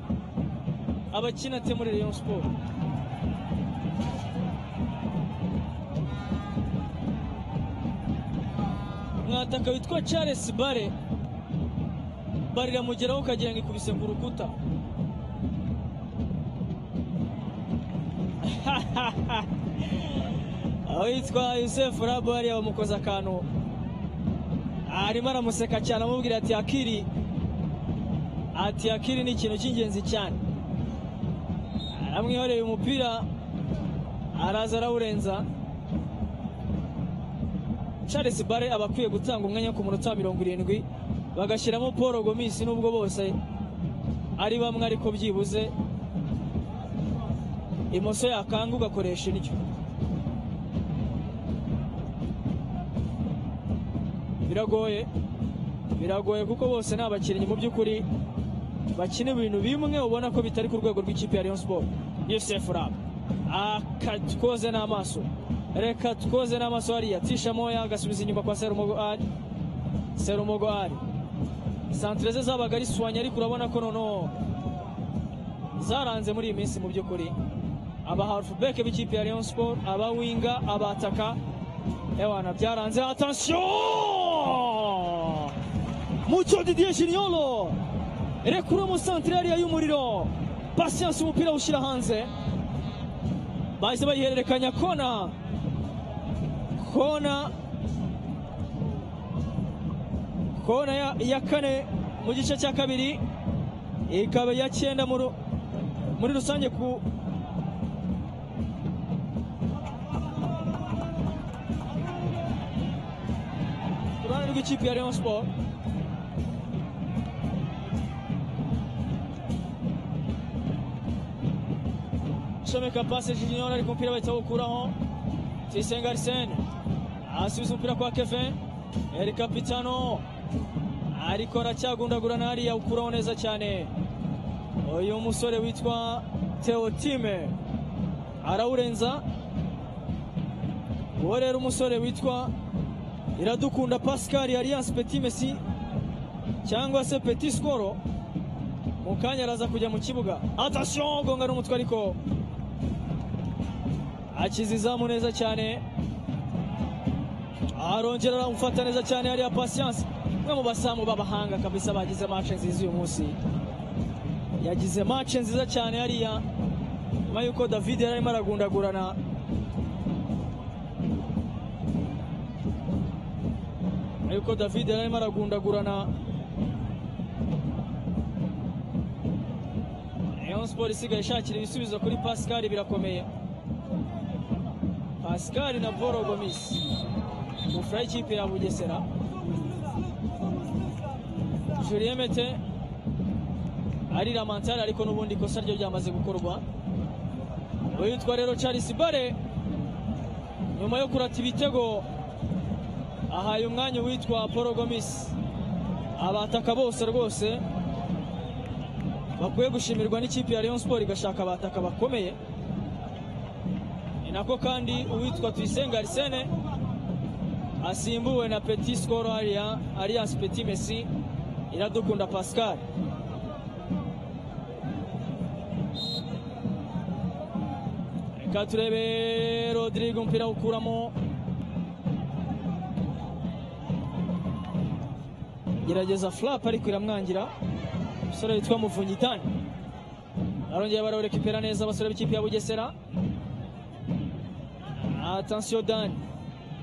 abakina te muri rayon sport mwataka witwa charles bare bare iramugeraho ukagira ngo ikubise ku rukuta. Aho yitwa yusefu rabu hariya bamukoze akantu. Arimo aramuseka cyane amubwira ati akiri. Ati akiri ni ikintu cy'ingenzi cyane. Aramwihoreye umupira araza arawurenza. Charles bare aba akwiye gutanga umwanya ku munota wa mirongo irindwi. Bagashyiramo paul gomisi n'ubwo bose ari bamwe ariko byibuze. Imoso yakanga ugakoresha indyo. Biragoye biragoye kuko bose ni abakinnyi mu by'ukuri bakina ibintu bimwe ubona ko bitari ku rwego rw'ikipe ya Rayon Sport Yusuf Rab. Akatwoze n'amaso. Reka twoze n'amaso hariya. Tisha moya agasubiza inyuma kwa Serumogo Ali Serumogo Ali santere ze zabaga ari swanya ariko urabona ko noneho zaranze muri iyi minsi mu by'ukuri. Aba halfback b'ikipe ya Rayon Sport aba winga abataka ewana byaranze. Attention! Mucyo Didier Shiniolo rekura mu santere hariya y'umuriro patience umupira ushyira hanze. Bahise bayihererekanya kona. Kona kona ya, kane mu gice cya kabiri. Ikaba iya cyenda muri rusange ku ruhande rw'ikipe ya Rayon Sport. Shomeka pase Junior ariko umupira bahita bawukuraho Arsene. Asubiza umupira kwa Kevin. El Capitano ariko aracyagundagurana hariya ukuraho neza cyane. Uyu musore witwa Teotime arawurenza. Uwo rero umusore witwa Iradukunda Pascal Alliance Petit Messi cyangwa se Petit Skoro. Mu kanya araza kujya mu kibuga. Attention gonga n'umutwe ariko. Akiza izamu neza cyane. Arongera aramufata neza cyane hariya patience. Umwe mu basamu b'abahanga kabisa bagize match nziza uyu munsi. Yagize match nziza cyane hariya. Nyuma y'uko david yari arimo aragundagurana. Nyuma y'uko david yari arimo aragundagurana. Rayon Sport isigaye ishakira ibisubizo kuri Pascal birakomeye. Pascal na Boro Gomis. Gufura ikipe ya Bugesera. Julien Mete ari Ramantari ariko n'ubundi ikosa ryo ryamaze gukorwa. Witwa rero Charles Bare nyuma yo kurata ibitego ahaye umwanya witwa Paul Gomis. Abataka bose rwose bakwiye gushimirwa n'ikipe ya Rayon Sport igashaka abataka bakomeye. Ni nako kandi uwitwa Tuyisenga Arsene asimbuwe na Petit Skoro alias Petit Messi. Iradukunda Pascal. Reka turebe Rodrigo umupira ukuramo. Gerageza flap ariko iramwangira. Umusore witwa Muvunyitani arongera barawurekipera neza abasore b'ikipe ya Bugesera. Attention Dan.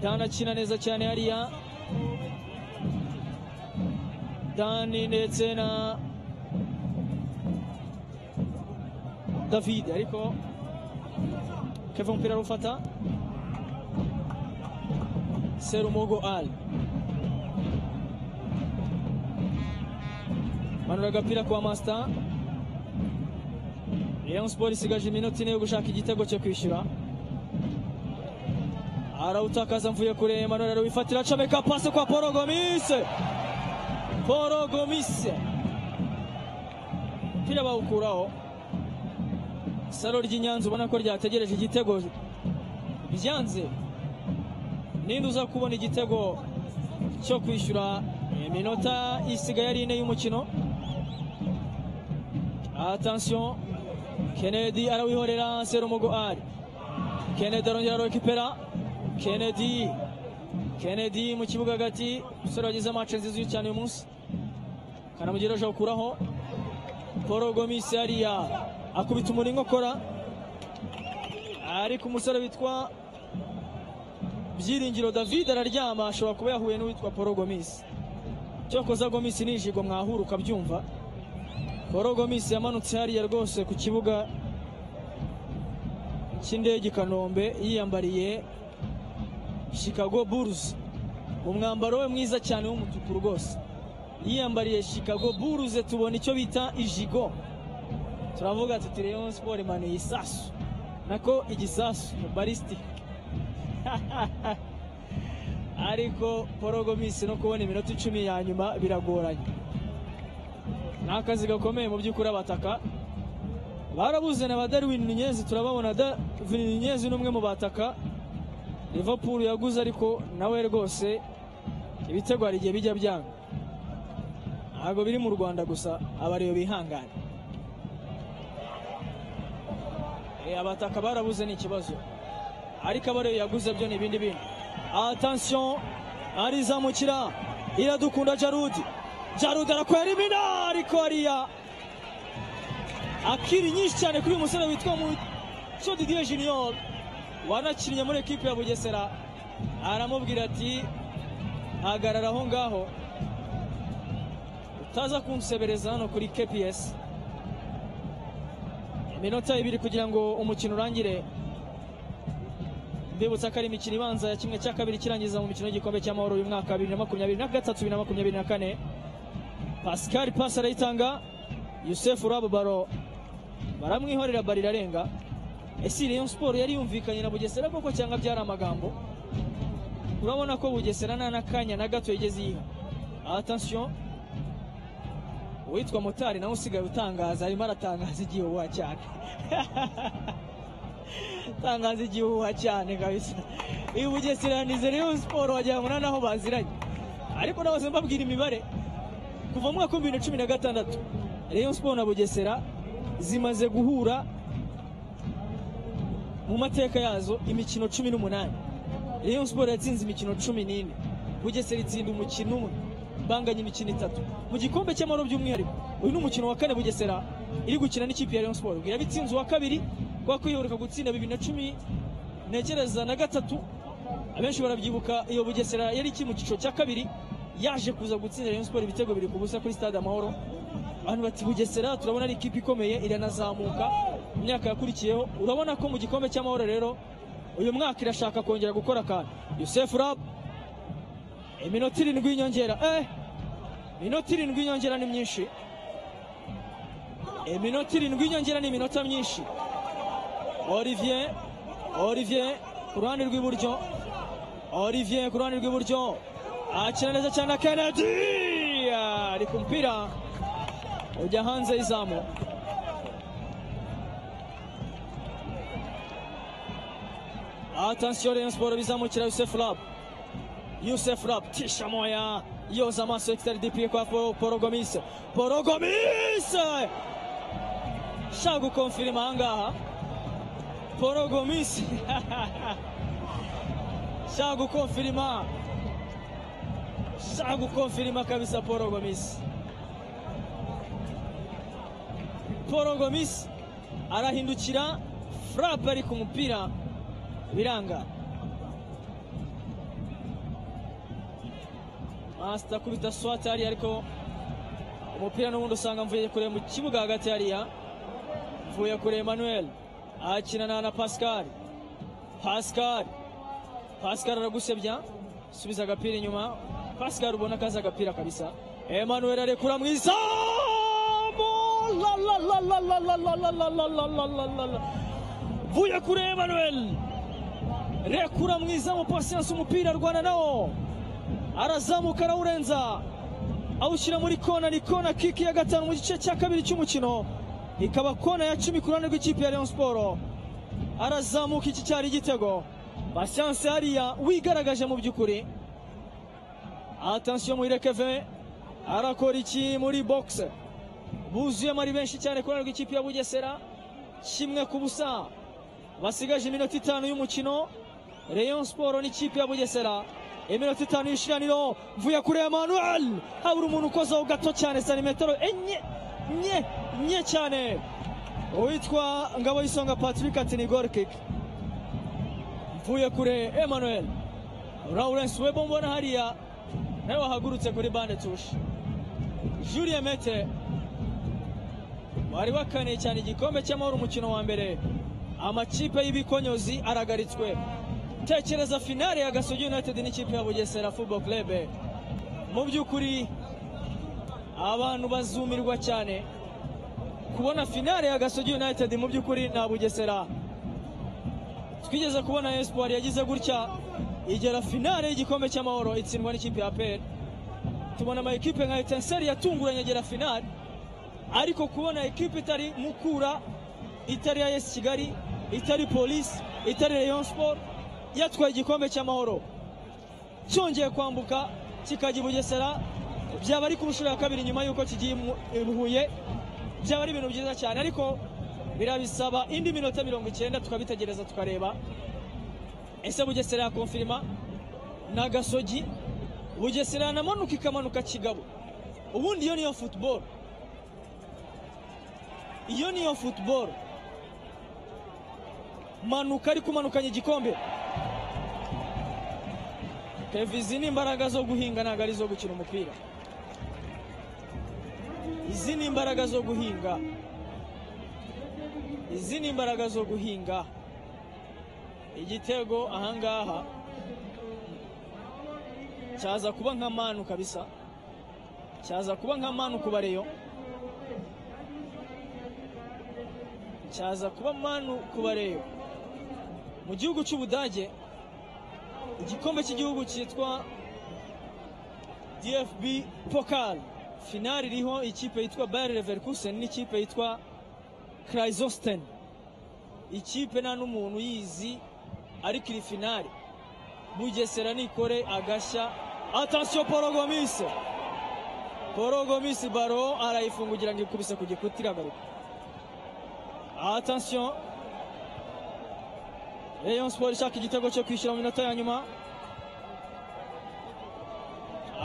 Dan akina neza cyane hariya. Dan ndetse na David ariko Kevin umupira arufata. Serumogo Al. Manura agapira kwa Master. Rayon Sport isigaje iminota ine yo gushaka igitego cyo kwishyura. arawutakaza mvuye kure Emmanuel arawifatira acomeka pase kwa Paul Gomis Paul Gomis mpira bawukuraho saro ry'inyanza ubona ko ryategereje igitego. Byanze ninde uza kubona igitego cyo kwishyura iminota isigaye ari ine y'umukino. Attention Kennedy arawihorera Serumogo Ali Kennedy arongera arawekipera Kennedy Kennedy mu kibuga hagati. Umusore wagize match nziza cyane uyu munsi. Kanamugera aje gukuraho Paul Gomis hariya akubita umuringo kora ariko umusore witwa Byiringiro David araryama ashobora kuba yahuye n'uwitwa Paul Gomis cyokoza Gomis ni ijigo mwahura ukabyumva. Paul Gomis yamanutse hariya rwose ku kibuga cy'indege i Kanombe yiyambariye Chicago Bulls. Umwambaro we mwiza cyane w'umutuku rwose. Yiyambariye Chicago Bulls tubona icyo bita ijigo. Turavuga tuti Rayon Sport manuye isasu nako igisasu ballistic ariko Paul Gomis no kubona iminota icumi ya nyuma biragoranye. Ni akazi gakomeye mu by'ukuri abataka. Barabuze na ba Darwin Nunez turababona Darwin Nunez ni umwe mu bataka. Liverpool yaguze ariko nawe rwose ibitego hari igihe bijya byanga. Ntabwo biri mu Rwanda gusa abariyo bihangane. Abataka barabuze ni ikibazo ariko abariyo yaguze byo ni ibindi bindi attention arizamukira. Iradukunda Jarudi. Jarudi arakwera imina ariko hariya. Akiri nyinshi cyane kuri uyu musore witwa Mucyo Didier Junior. Wanakinnye muri ekipe ya Bugesera. Aramubwira ati hagarara aho ngaho. Utaza kunsebereza hano kuri KPS iminota ibiri kugira ngo umukino urangire. Mbibutsa ko ari imikino ibanza ya kimwe cya kabiri kirangiza mu mikino y'igikombe cy'amahoro uyu mwaka bibiri na makumyabiri na gatatu bibiri na makumyabiri na kane. Pascal pasi arayitanga Yusefu Rabo baro baramwihorera bari irarenga. Ese Rayon Sport yari yumvikanye na Bugesera koko cyangwa byari amagambo? Urabona ko Bugesera nta n'akanya na gato yigeze yiha. Attention. Uwitwa motari nawe usigaye utangaza arimo aratangaza igihuha cyane. Tangaza igihuha cyane kabisa. Iyi Bugesera ni Rayon Sport wagira ngo naho baziranye. Ariko nahoze mbabwira imibare. Kuva mu mwaka wa bibiri na cumi na gatandatu Rayon Sport na Bugesera zimaze guhura mu mateka yazo imikino cumi n'umunani. Rayon Sport yatsinze imikino cumi n'ine. Bugesera itsinda umukino umwe. Banganya imikino itatu. Mu gikombe cy'amahoro by'umwihariko uyu ni umukino wa kane Bugesera iri gukina n'ikipe ya Rayon Sport iraba itsinze uwa kabiri kuba kwihuruka gutsinda bibiri na cumi ntekereza na gatatu. Abenshi barabyibuka iyo bugesera yari iki mu cyiciro cya kabiri yaje kuza gutsinda Rayon Sport ibitego biri ku busa kuri stade amahoro. Abantu bati bugesera turabona ari ikipe ikomeye iranazamuka. Mu myaka yakurikiyeho urabona ko mu gikombe cy'amahoro rero uyu mwaka irashaka kongera gukora akantu. Youssef Rab iminota irindwi y'inyongera eh! Iminota irindwi y'inyongera ni myinshi. Iminota irindwi y'inyongera ni iminota myinshi. Olivier Olivier ku ruhande rw'iburyo. Olivier ku ruhande rw'iburyo. Akina neza cyane na Kennedy! Ari ku mupira ujya hanze y'izamu atansiyo Sport bizamukira Youssef rabu Youssef rabu tisha moya i on za masu ekster di prije Porogomis! Porogomise. Porogomise! Shagu Porogomis. Chago confirma. Chago confirma a konfirma Porogomis. Porogomis. Porogomise arahindukira frappe ari ku mupira biranga akubita swati hariya ariko umupira n'ubundi usanga mvuye kure mu kibuga hagati hariya mvuye kure Emmanuel akinana na Pascal Pascal Pascal aragusebya subiza agapira inyuma Pascal ubona kaza agapira kabisa Emmanuel arekura mwiza mvuye kure Emmanuel rekura mwiza mu pasiyansi umupira arwana nawo arazamuka arawurenza awushyira muri kona ni kona kiki ya gatanu mu gice cya kabiri cy'umukino. Ikaba kona ya cumi ku ruhande rw'ikipe ya Rayon Sport. Arazamuka iki cyari igitego. Patience hariya wigaragaje mu by'ukuri. Attention muhire Kevin arakora iki muri box? Buzuyemo ari benshi cyane ku ruhande rw'ikipe ya Bugesera. Kimwe ku busa. Basigaje iminota itanu y'umukino. Rayon Sport n'ikipe ya Bugesera. Iminota itanu y'ishiraniro mvuye kuri Emmanuel. Habura umuntu ukozaho gato cyane santimetero enye nye nye cyane. Uwitwa Ngabo y'Isonga Patrick ati ni goal kick mvuye kure Emmanuel. Lawrence Webo mbona hariya. Nawe wahagurutse kuri bande touche. Julien Mete. Wari wakaniye cyane igikombe cy'amahoro umukino wa mbere. Amakipe y'ibikonyozi aragaritswe. Tekereza finale ya Gasogi United n'ikipe ya Bugesera Football Club. Mu by'ukuri abantu bazumirwa cyane. Kubona finale ya Gasogi United mu by'ukuri na Bugesera. Twigeze kubona Espoir yagize gutya. Igera finale y'igikombe cy'amahoro itsindwa n'ikipe ya APR tubona ama ekipe nka Etincelle yatunguranye agera finale ariko kubona ekipe itari Mukura itari ya AS Kigali itari Police itari Rayon Sport yatwaye igikombe cy'amahoro. Cyongeye kwambuka kikajya i Bugesera byaba ari ku nshuro ya kabiri nyuma y'uko kigiye i Huye. Byaba ari ibintu byiza cyane ariko birabisaba indi minota mirongo icyenda tukabitegereza tukareba. Ese Bugesera yakonfirima na Gasogi? Bugesera yanamanuka ikamanuka Kigabo ubundi iyo niyo football. Iyo niyo football. Manuka ariko umanukanye igikombe. Kevin izi ni imbaraga zo guhinga ntabwo ari izo gukina umupira. Izi ni imbaraga zo guhinga. Izi ni imbaraga zo guhinga. Igitego ahangaha cyaza kuba nka manu kabisa. Cyaza kuba nka manu ku bareyo cyaza kuba manu ku bareyo mu gihugu cy'ubudage igikombe cy'igihugu cyitwa dfb pokal. Finali iriho ikipe yitwa bayer leverkusen n'ikipe yitwa kraizosten ikipe nta n'umuntu uyizi ariko iri finali bugesera nikore agashya atansiyo polo gomis. Polo gomis baro arayifungugira ngo ikubise ku gikuta iragaruka. Atansiyo Rayon Sport ishaka igitego cyo kwishyura mu minota ya nyuma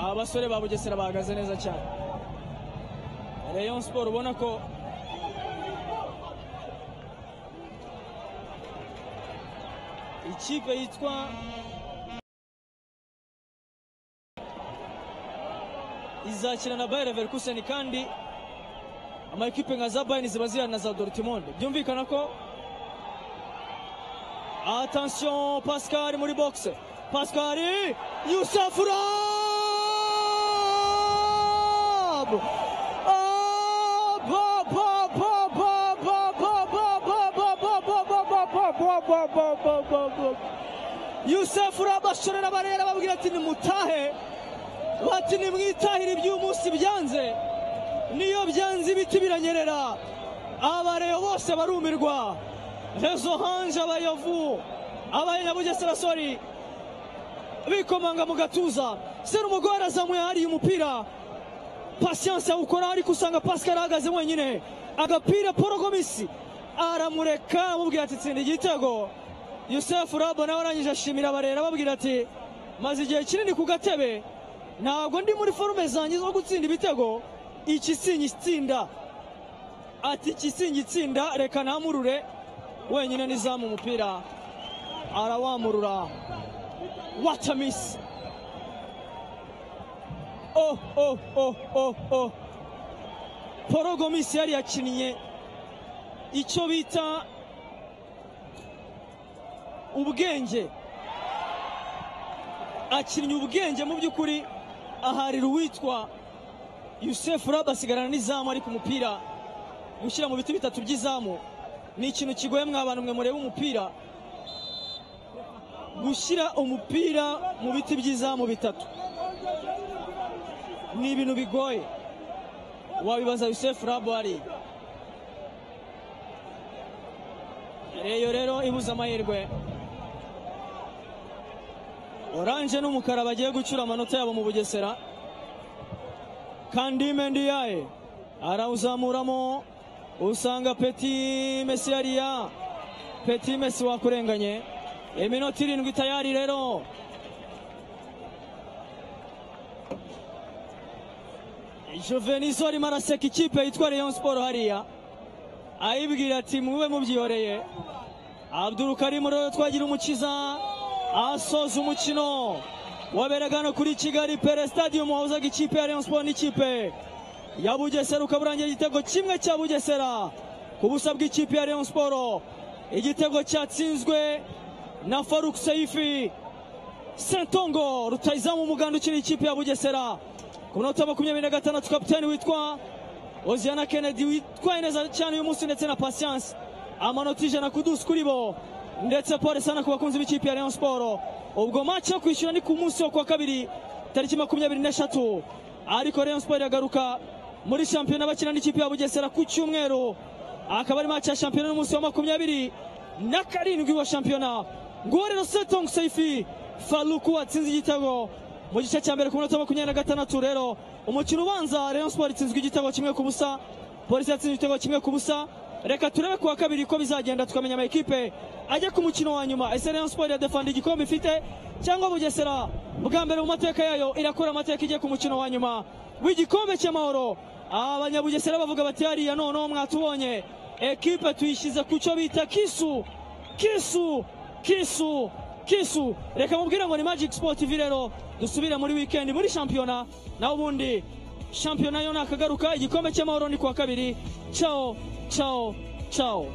abasore ba Bugesera bahagaze neza cyane Rayon Sport ubona ko ikipe yitwa izakina na Bayer Leverkusen kandi amakipe nka za Bayern ziba zihari na za Dortmund byumvikana ko? Attention, Pascal Moribox. Pascal Youssef Rab Youssef Rab ashorera abarera babwira ati nimutahe bati nimwitahire iby'umunsi byanze niyo byanze ibiti biranyerera abareba bose barumirwa rezo hanje abayovu abanyabugesera sori bikomanga mu gatuza sera umugore azamuye hariya umupira pasiyanse awukora ariko usanga pascal ahagaze wenyine. Agapira paul gomisi aramureka amubwira ati tsinda igitego. Yusefu rabo nawe arangije ashimira abarera ababwira ati maze igihe kinini ku gatebe. Ntabwo ndi muri forume zanjye zo gutsinda ibitego. Iki sinyitsinda ati iki sinyitsinda reka namurure. Wenyine nizamu umupira arawamurura. Watamisi oh oh oh oh oh. Paul gomisi yari yakinnye icyo bita ubwenge. Akinnye ubwenge mu by'ukuri aharira uwitwa yusefu rab asigarana n'izamu ariko umupira gushyira mu biti bitatu by'izamu. Ni ikintu kigoye mwabantu mwe mureba umupira. Gushyira umupira mu biti by'izamu bitatu. Ni ibintu bigoye. Wabibaza yusefu rab hariya reyo rero ibuze amahirwe. Oranje n'umukara bagiye gucyura amanota yabo mu bugesera. Kandi mendiyaye arawuzamuramo. Usanga peti mesi yariya peti mesi wakurenganye iminota irindwi tayari rero juvenizo arimo araseka ikipe yitwa rayon siporo hariya ayibwira ati mube mubyihoreye abdurukarimu rero twagira umukiza asoza umukino waberaga hano kuri kigali pere stadium wahuzaga ikipe ya rayon siporo n'ikipe ya bugesera ukaba urangira igitego kimwe cya bugesera. Ku busa bw'ikipe ya rayon siporo igitego cyatsinzwe na faruk seifi sentongo rutayizamu umuganda ukiri ikipe ya bugesera. Ku minota makumyabiri na gatandatu kapitani witwa oziana kennedy witwaye neza cyane uyu munsi ndetse na patience. Amanota ijana kudusi kuri bo. Ndetse pole sana ku bakunzi b'ikipe ya rayon siporo ubwo match yo kwishyura ni ku munsi wo kuwa kabiri tariki makumyabiri n'eshatu ariko rayon siporo iragaruka muri shampiyona bakina n'ikipe ya bugesera ku cyumweru. Akaba ari match ya shampiyona n'umunsi wa makumyabiri na karindwi wa shampiyona. Nguwo rero setong seifi faluku watsinze igitego. Mu gice cya mbere ku minota makumyabiri na gatandatu rero umukino ubanza rayon siporo itsinzwe igitego kimwe ku busa. Polisi yatsinze igitego kimwe ku busa. Reka turebe ku wa kabiri ko bizagenda tukamenya amakipe ajya ku mukino wa nyuma. Ese rayon siporo iradefanda igikombe ifite? Cyangwa bugesera? Bwa mbere mu mateka yayo irakora amateka igiye ku mukino wa nyuma. W'igikombe cy'amahoro abanyabugesera bavuga bati hariya noneho mwatubonye ekipe tuyishyize ku cyo bita kisu kisu kisu kisu. Reka mubwire ngo ni magic sport tv rero dusubire muri weekend muri shampiyona naho ubundi shampiyona yo nakagaruka igikombe cy'amahoro ni kuwa kabiri. Ciao ciao ciao